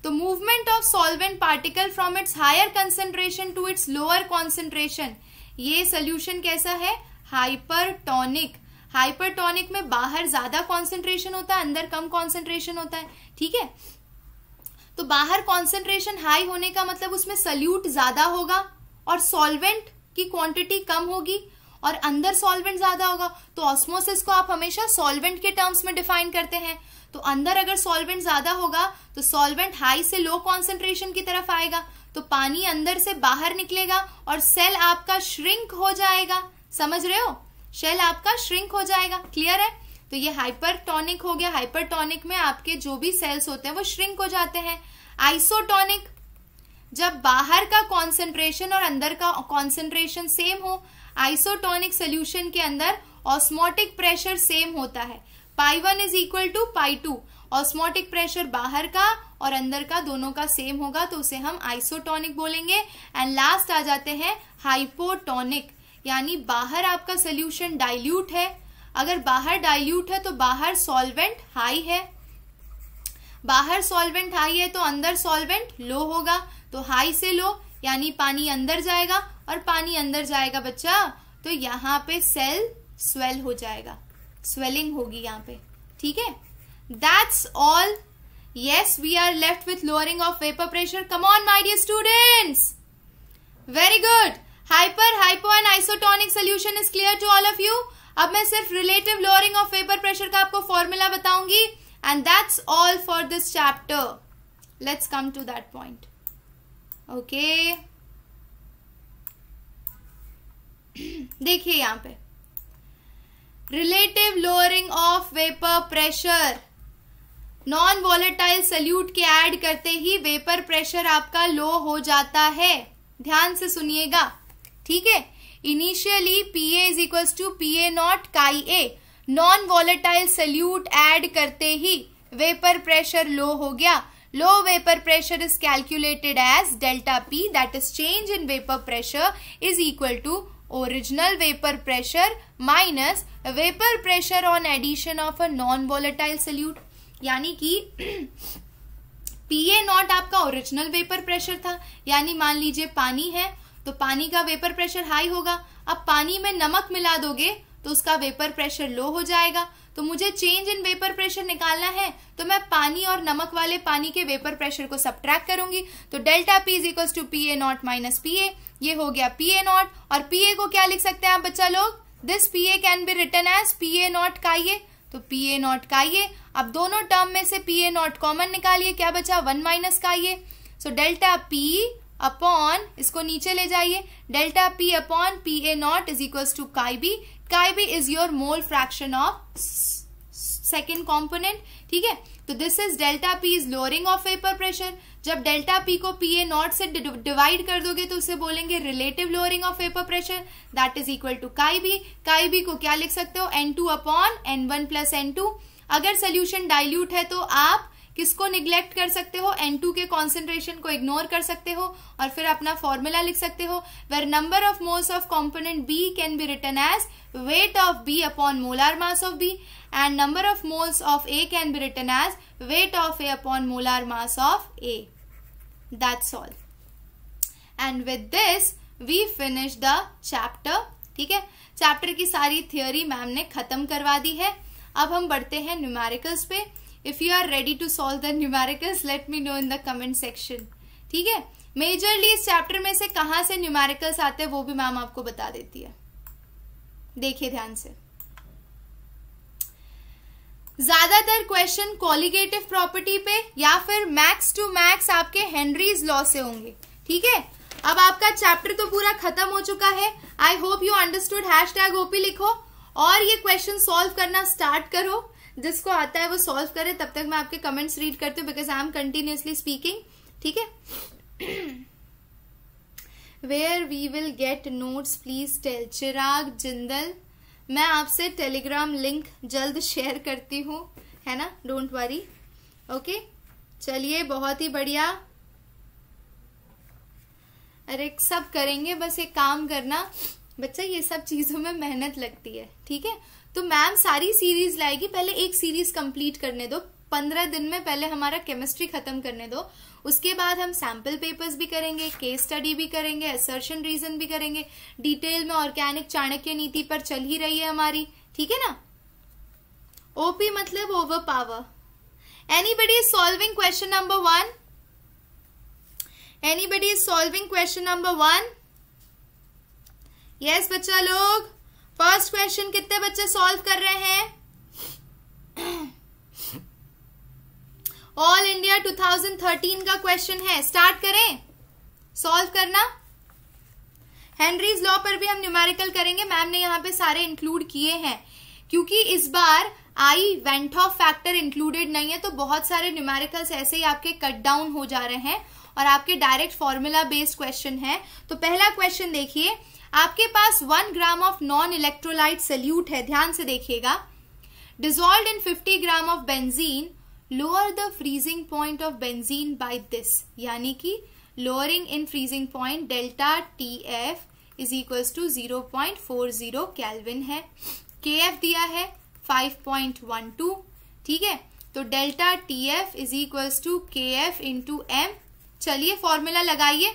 तो movement of solvent particle from its higher concentration to its lower concentration ये सोल्यूशन कैसा है? हाइपरटोनिक हाइपरटोनिक में बाहर ज़्यादा कॉन्सेंट्रेशन होता है, अंदर कम कॉन्सेंट्रेशन होता है। ठीक है? तो बाहर कॉन्सेंट्रेशन हाई होने का मतलब उसमें सल्यूट ज़्यादा होगा और सॉल्वेंट की क्वांटिटी कम होगी और अंदर सॉल्वेंट ज़्यादा होगा तो ऑस्मोसिस को आप हमेशा सॉल्वेंट के टर्म्स में डिफाइन करते हैं। तो अंदर अगर सॉल्वेंट ज़्यादा होगा तो सॉल्वेंट हाई से लो कॉन्सेंट्रेशन की तरफ़ आएगा तो पानी अंदर से बाहर निकलेगा और सेल आपका श्रिंक हो जाएगा। समझ रहे हो? सेल आपका श्रिंक हो जाएगा। क्लियर है? तो ये हाइपरटोनिक हो गया। हाइपरटोनिक में आपके जो भी सेल्स होते हैं, वो श्रिंक हो जाते हैं। आइसोटोनिक जब बाहर का कॉन्सेंट्रेशन और अंदर का कॉन्सेंट्रेशन सेम हो आइसोटोनिक सोल्यूशन के अंदर ऑस्मोटिक प्रेशर सेम होता है। Pi one is equal to pi two osmotic pressure बाहर का और अंदर का दोनों का सेम होगा तो उसे हम आइसोटोनिक बोलेंगे। एंड लास्ट आ जाते हैं हाइपोटोनिक यानी बाहर आपका सोल्यूशन डाइल्यूट है। अगर बाहर डाइल्यूट है तो बाहर सॉल्वेंट हाई है। बाहर सॉल्वेंट हाई है तो अंदर सॉल्वेंट लो होगा। तो हाई से लो यानी पानी अंदर जाएगा और पानी अंदर जाएगा बच्चा तो यहाँ पे सेल स्वेल हो जाएगा। स्वेलिंग होगी यहाँ पे। ठीक है? That's all yes we are left with lowering of vapour pressure come on my dear students very good hyper hypo and isotonic solution is clear to all of you अब मैं सिर्फ़ relative lowering of vapour pressure का आपको formula बताऊँगी and that's all for this chapter let's come to that point okay देखिए यहाँ पे. Relative lowering of vapour pressure non volatile solute के ऐड करते ही वेपर प्रेशर आपका लो हो जाता है. ध्यान से सुनिएगा. ठीक है? Initially PA is equal to P A naught chi A non volatile solute add करते ही वेपर प्रेशर लो हो गया। Low vapour pressure is calculated as delta P that is change in vapour pressure is equal to original vapour pressure minus vapour pressure on addition of a non volatile solute यानी कि पीए naught आपका original vapour pressure था। यानी मान लीजिए पानी है तो पानी का वेपर प्रेशर हाई होगा। अब पानी में नमक मिला दोगे तो उसका वेपर प्रेशर लो हो जाएगा। तो मुझे चेंज इन वेपर प्रेशर निकालना है तो मैं पानी और नमक वाले पानी के वेपर प्रेशर को सब्ट्रैक्ट करूँगी। तो delta P is equal to P A naught minus P A ये हो गया पी ए नॉट और पी ए को क्या लिख सकते हैं आप बच्चा लोग? This P A can be written as P A naught का ये तो पी ए नॉट का ये अब दोनों टर्म में से पी ए नॉट कॉमन निकालिए, क्या बचा? वन माइनस का ये सो डेल्टा पी अपॉन, इसको नीचे ले जाइए। Delta P upon P A naught is equal to chi B chi B is your mole fraction of second component ठीक है? तो this is delta P is lowering of vapour pressure जब delta P को P A not से divide कर दोगे तो उसे बोलेंगे relative lowering of vapour pressure that is equal to chi B chi B को क्या लिख सकते हो? N two upon N one plus N two अगर सोल्यूशन डाइल्यूट है तो आप किसको निग्लेक्ट कर सकते हो? N2 के कॉन्सेंट्रेशन को इग्नोर कर सकते हो और फिर अपना फॉर्मूला लिख सकते हो where number of moles of component B can be written as weight of B upon molar mass of B and number of moles of A can be written as weight of A upon molar mass of A. That's all and with this we finish the chapter ठीक है? Chapter की सारी theory ma'am ने खत्म करवा दी है। अब हम बढ़ते हैं न्यूमेरिकल्स पे। If you are ready to solve the numericals let me know in the comment section ठीक है? मेजरली इस चैप्टर में से कहाँ से न्यूमेरिकल्स आते हैं, वो भी मैम आपको बता देती है। देखिए ध्यान से। ज़्यादातर क्वेश्चन क्वालिगेटिव प्रॉपर्टी पे या फिर मैक्स टू मैक्स आपके हेनरीज लॉ से होंगे। ठीक है? अब आपका चैप्टर तो पूरा खत्म हो चुका है। I hope you understood hashtag OP लिखो। और ये क्वेश्चन सॉल्व करना स्टार्ट करो। जिसको आता है वो सॉल्व करे, तब तक मैं आपके कमेंट्स रीड करती हूँ because I am continuously speaking ठीक है? Where we will get notes please tell Chirag Jindal मैं आपसे टेलीग्राम लिंक जल्द शेयर करती हूँ, है ना? डोंट वरी ओके चलिए, बहुत ही बढ़िया। अरे, सब करेंगे, बस एक काम करना। बच्चा, ये सब चीज़ों में मेहनत लगती है, ठीक है? तो मैम, सारी सीरीज़ लाएगी, पहले एक सीरीज़ कंप्लीट करने दो। पंद्रह दिन में पहले हमारा केमिस्ट्री खत्म करने दो। उसके बाद हम सैंपल पेपर्स भी करेंगे केस स्टडी भी करेंगे असर्शन रीजन भी करेंगे। डिटेल में ऑर्गेनिक चाणक्य नीति पर चल ही रही है हमारी। ठीक है ना? ओपी मतलब over power anybody is solving question number one anybody is solving question number one yes बच्चा लोग? फ़र्स्ट क्वेश्चन कितने बच्चे सॉल्व कर रहे हैं? ऑल इंडिया 2013 का क्वेश्चन है। स्टार्ट करें। सॉल्व करना। हेनरीज लॉ पर भी हम न्यूमेरिकल करेंगे। मैम ने यहाँ पे सारे इंक्लूड किए हैं। क्योंकि इस बार i van't Hoff factor included नहीं है तो बहुत सारे न्यूमेरिकल्स ऐसे ही आपके कट डाउन हो जा रहे हैं और आपके डायरेक्ट फॉर्मूला बेस्ड क्वेश्चन है। तो पहला क्वेश्चन देखिए। आपके पास one gram of non electrolyte solute है। ध्यान से देखिएगा। Dissolve in 50 gram of benzene lower the freezing point of benzene by this यानी कि lowering in freezing point delta T F is equals to zero point four zero kelvin है। K F दिया है five point one to ठीक है? तो delta T F is equals to K F into M चलिए formula लगाइए।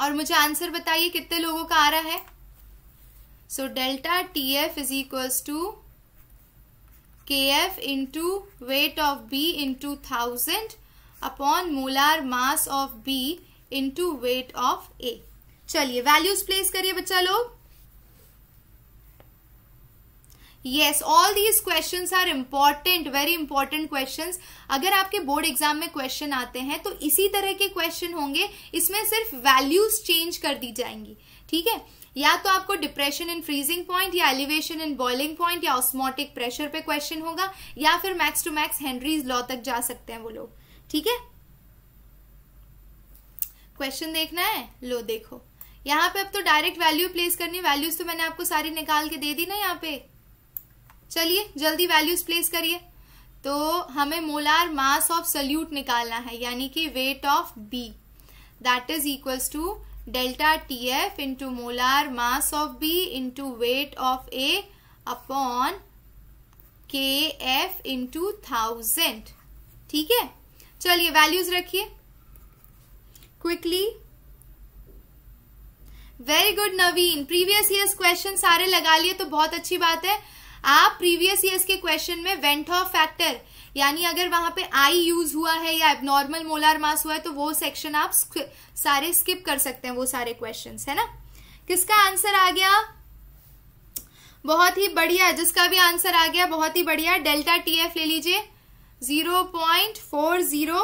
और मुझे आंसर बताइए, कितने लोगों का आ रहा है? So delta T F is equals to K F into weight of B into thousand upon molar mass of B into weight of A चलिए वैल्यूज़ प्लेस करिए बच्चा लोग। Yes, all these questions are important, very important questions. अगर आपके board exam में question आते हैं तो इसी तरह के क्वेश्चन होंगे, इसमें सिर्फ़ वैल्यूज़ चेंज कर दी जाएँगी। ठीक है? या तो आपको डिप्रेशन इन फ्रीजिंग पॉइंट या एलिवेशन इन बॉइलिंग पॉइंट या ऑस्मोटिक प्रेशर पे क्वेश्चन होगा, या फिर max to max Henry's law तक जा सकते हैं वो लोग। ठीक है? क्वेश्चन देखना है? लो, देखो। यहाँ पे अब तो डायरेक्ट वैल्यू प्लेस करनी वैल्यूज़ तो मैंने आपको सारी निकाल के दे दी ना यहाँ पे। चलिए, जल्दी वैल्यूज़ प्लेस करिए। तो हमें मोलार मास ऑफ़ सल्यूट निकालना है, यानी कि weight of B that is equals to delta T F into molar mass of B into weight of A upon K F into thousand ठीक है? चलिए वैल्यूज़ रखिए। Quickly very good Naveen previous years question सारे लगा लिए तो बहुत अच्छी बात है। आप प्रीवियस ईयर्स के क्वेश्चन में वेंट ऑफ़ फैक्टर यानी अगर वहाँ पे आई यूज़ हुआ है या एबनॉर्मल मोलार मास हुआ है तो वो सेक्शन आप सारे स्किप कर सकते हैं, वो सारे क्वेश्चन है ना? किसका आंसर आ गया? बहुत ही बढ़िया, जिसका भी आंसर आ गया, बहुत ही बढ़िया डेल्टा टीएफ ले लीजिए zero point four zero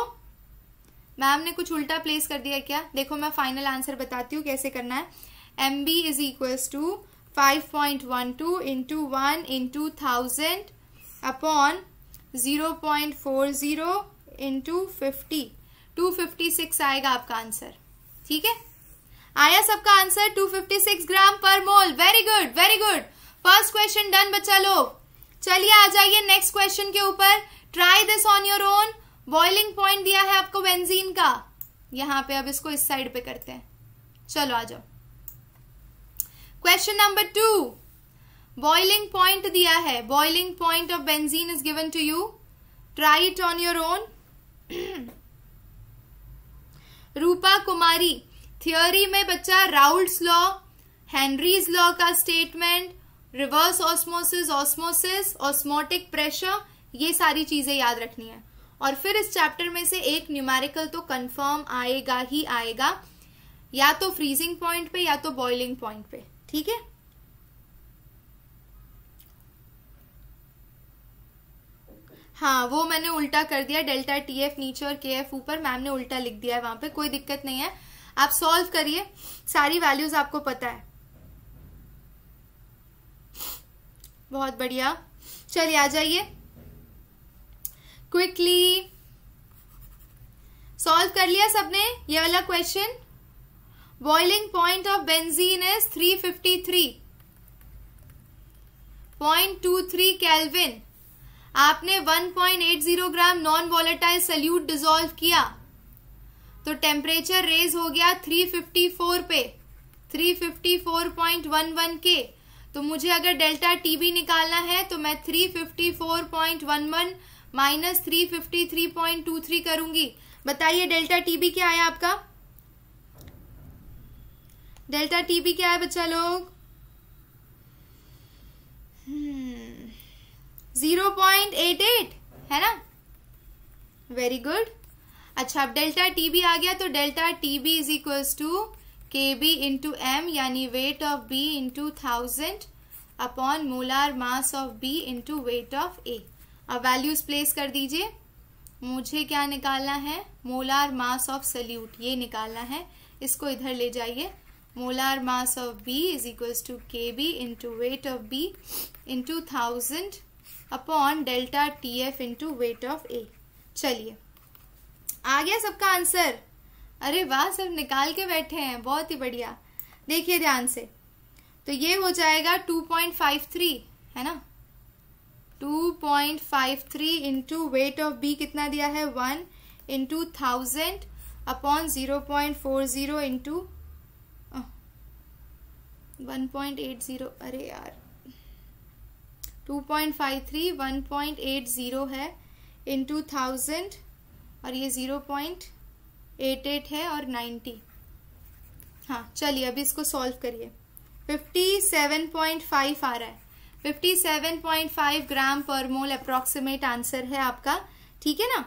ma'am ने कुछ उल्टा प्लेस कर दिया क्या? देखो मैं फाइनल आंसर बताती हूँ कैसे करना है। M B is equal to five point one two into one into thousand upon zero point four zero into fifty two fifty six आएगा आपका आंसर ठीक है? आया सबका answer two fifty six gram per mole very good very good first question done बच्चा लोग. चलिए आ जाइए नेक्स्ट क्वेश्चन के ऊपर. Try this on your own boiling point दिया है आपको बेंजीन का. यहाँ पे अब इसको इस साइड पे करते हैं. चलो आ जाओ. Question number two boiling point दिया है. Boiling point of benzene is given to you try it on your own Rupa Kumari theory में बच्चा राउल्स लॉ हेनरीज लॉ का statement reverse osmosis osmosis osmotic pressure ये सारी चीज़ें याद रखनी है। और फिर इस चैप्टर में से एक न्यूमेरिकल तो कंफर्म आएगा ही आएगा। या तो फ्रीजिंग पॉइंट पे या तो बॉइलिंग पॉइंट पे। ठीक है? हाँ वो मैंने उल्टा कर दिया, डेल्टा टी एफ़ नीचे और के एफ़ ऊपर, मैम ने उल्टा लिख दिया है वहाँ पे, कोई दिक्कत नहीं है। आप सॉल्व करिए, सारी वैल्यूज़ आपको पता है। बहुत बढ़िया। चलिए, आ जाइए। क्विकली सॉल्व कर लिया सबने? ये वाला question boiling point of benzene is 353 point two three kelvin आपने 1.80 gram non volatile solute dissolve किया। तो टेम्परेचर रेज हो गया 354 पे। 354.11 के। तो मुझे अगर डेल्टा टीबी निकालना है तो मैं 354.11 minus three fifty three point two three करूँगी। बताइए डेल्टा टीबी क्या है आपका? डेल्टा टी टीबी क्या है बच्चा लोग? ज़ीरो पॉइंट एट एट, है ना? वेरी गुड अच्छा अब डेल्टा टीबी आ गया तो delta TB is equal to K B into M यानी weight of B into thousand upon molar mass of B into weight of A अब values place कर दीजिए। मुझे क्या निकालना है? मोलार मास ऑफ़ सल्यूट ये निकालना है। इसको इधर ले जाइए। Mass of B is equal to K B into weight of B into thousand upon delta T F into weight of A चलिए। आ गया सबका आंसर अरे वाह, सब निकाल के बैठे हैं, बहुत ही बढ़िया। देखिए ध्यान से। तो ये हो जाएगा 2.53 है ना? 2.53 इंटू वेट ऑफ़ बी कितना दिया है? One into thousand upon zero point four zero into one zero, अरे यार। Two point five three, one point eight zero है इंटू थाउज़ेंड और ये ज़ीरो पॉइंट एट एट है और नाइन्टी हाँ चलिए अभी इसको सॉल्व करिए। फिफ्टी सेवन पॉइंट फाइव आ रहा है। Fifty seven point five gram per mole approximate answer है आपका। ठीक है ना?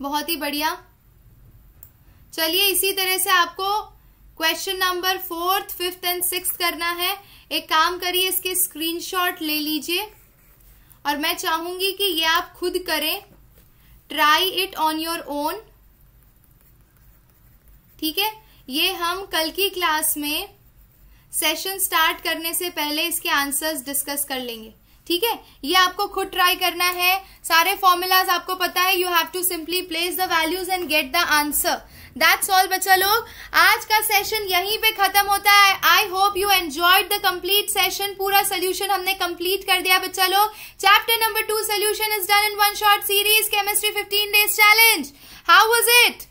बहुत ही बढ़िया। चलिए, इसी तरह से आपको question number fourth fifth and six करना है। एक काम करिए, इसके स्क्रीनशॉट ले लीजिए। और मैं चाहूँगी कि ये आप खुद करें। Try it on your own ठीक है? ये हम कल की क्लास में सेशन स्टार्ट करने से पहले इसके आंसर्स डिस्कस कर लेंगे। ठीक है? ये आपको खुद ट्राई करना है। सारे फॉर्मूलाज आपको पता है। You have to simply place the values and get the answer that's all बच्चा लोग। आज का सेशन यहीं पे खत्म होता है। I hope you enjoyed the complete session पूरा सोल्यूशन हमने कंप्लीट कर दिया, बच्चा लोग। Chapter number two solution is done in one shot series chemistry fifteen days challenge how was it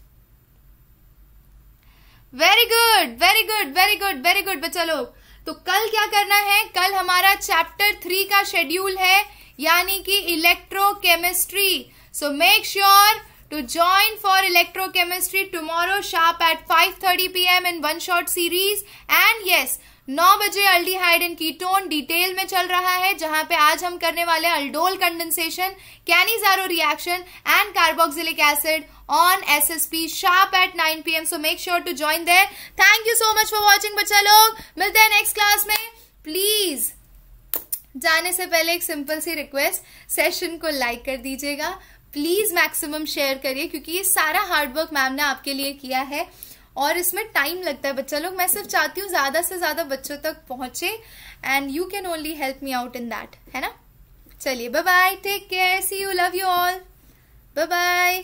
very good very good very good very good बच्चा लोग। तो कल क्या करना है? कल हमारा चैप्टर थ्री का शेड्यूल है, यानी कि electrochemistry so make sure to join for electrochemistry tomorrow sharp at 5:30 PM in one shot series and yes नौ बजे अल्डीहाइड एंड कीटोन डिटेल में चल रहा है, जहाँ पे आज हम करने वाले aldol condensation Cannizzaro reaction and carboxylic acid on S S P sharp at 9 PM so make sure to join there thank you so much for watching बच्चा लोग. मिलते हैं नेक्स्ट क्लास में. प्लीज़ जाने से पहले एक सिंपल सी रिक्वेस्ट सेशन को लाइक कर दीजिएगा. प्लीज़ मैक्सिमम शेयर करिए, क्योंकि ये सारा हार्डवर्क मैम ने आपके लिए किया है और इसमें टाइम लगता है बच्चा लोग। मैं सिर्फ़ चाहती हूँ ज़्यादा से ज़्यादा बच्चों तक पहुँचे and you can only help me out in that है ना? चलिए bye bye take care see you love you all bye bye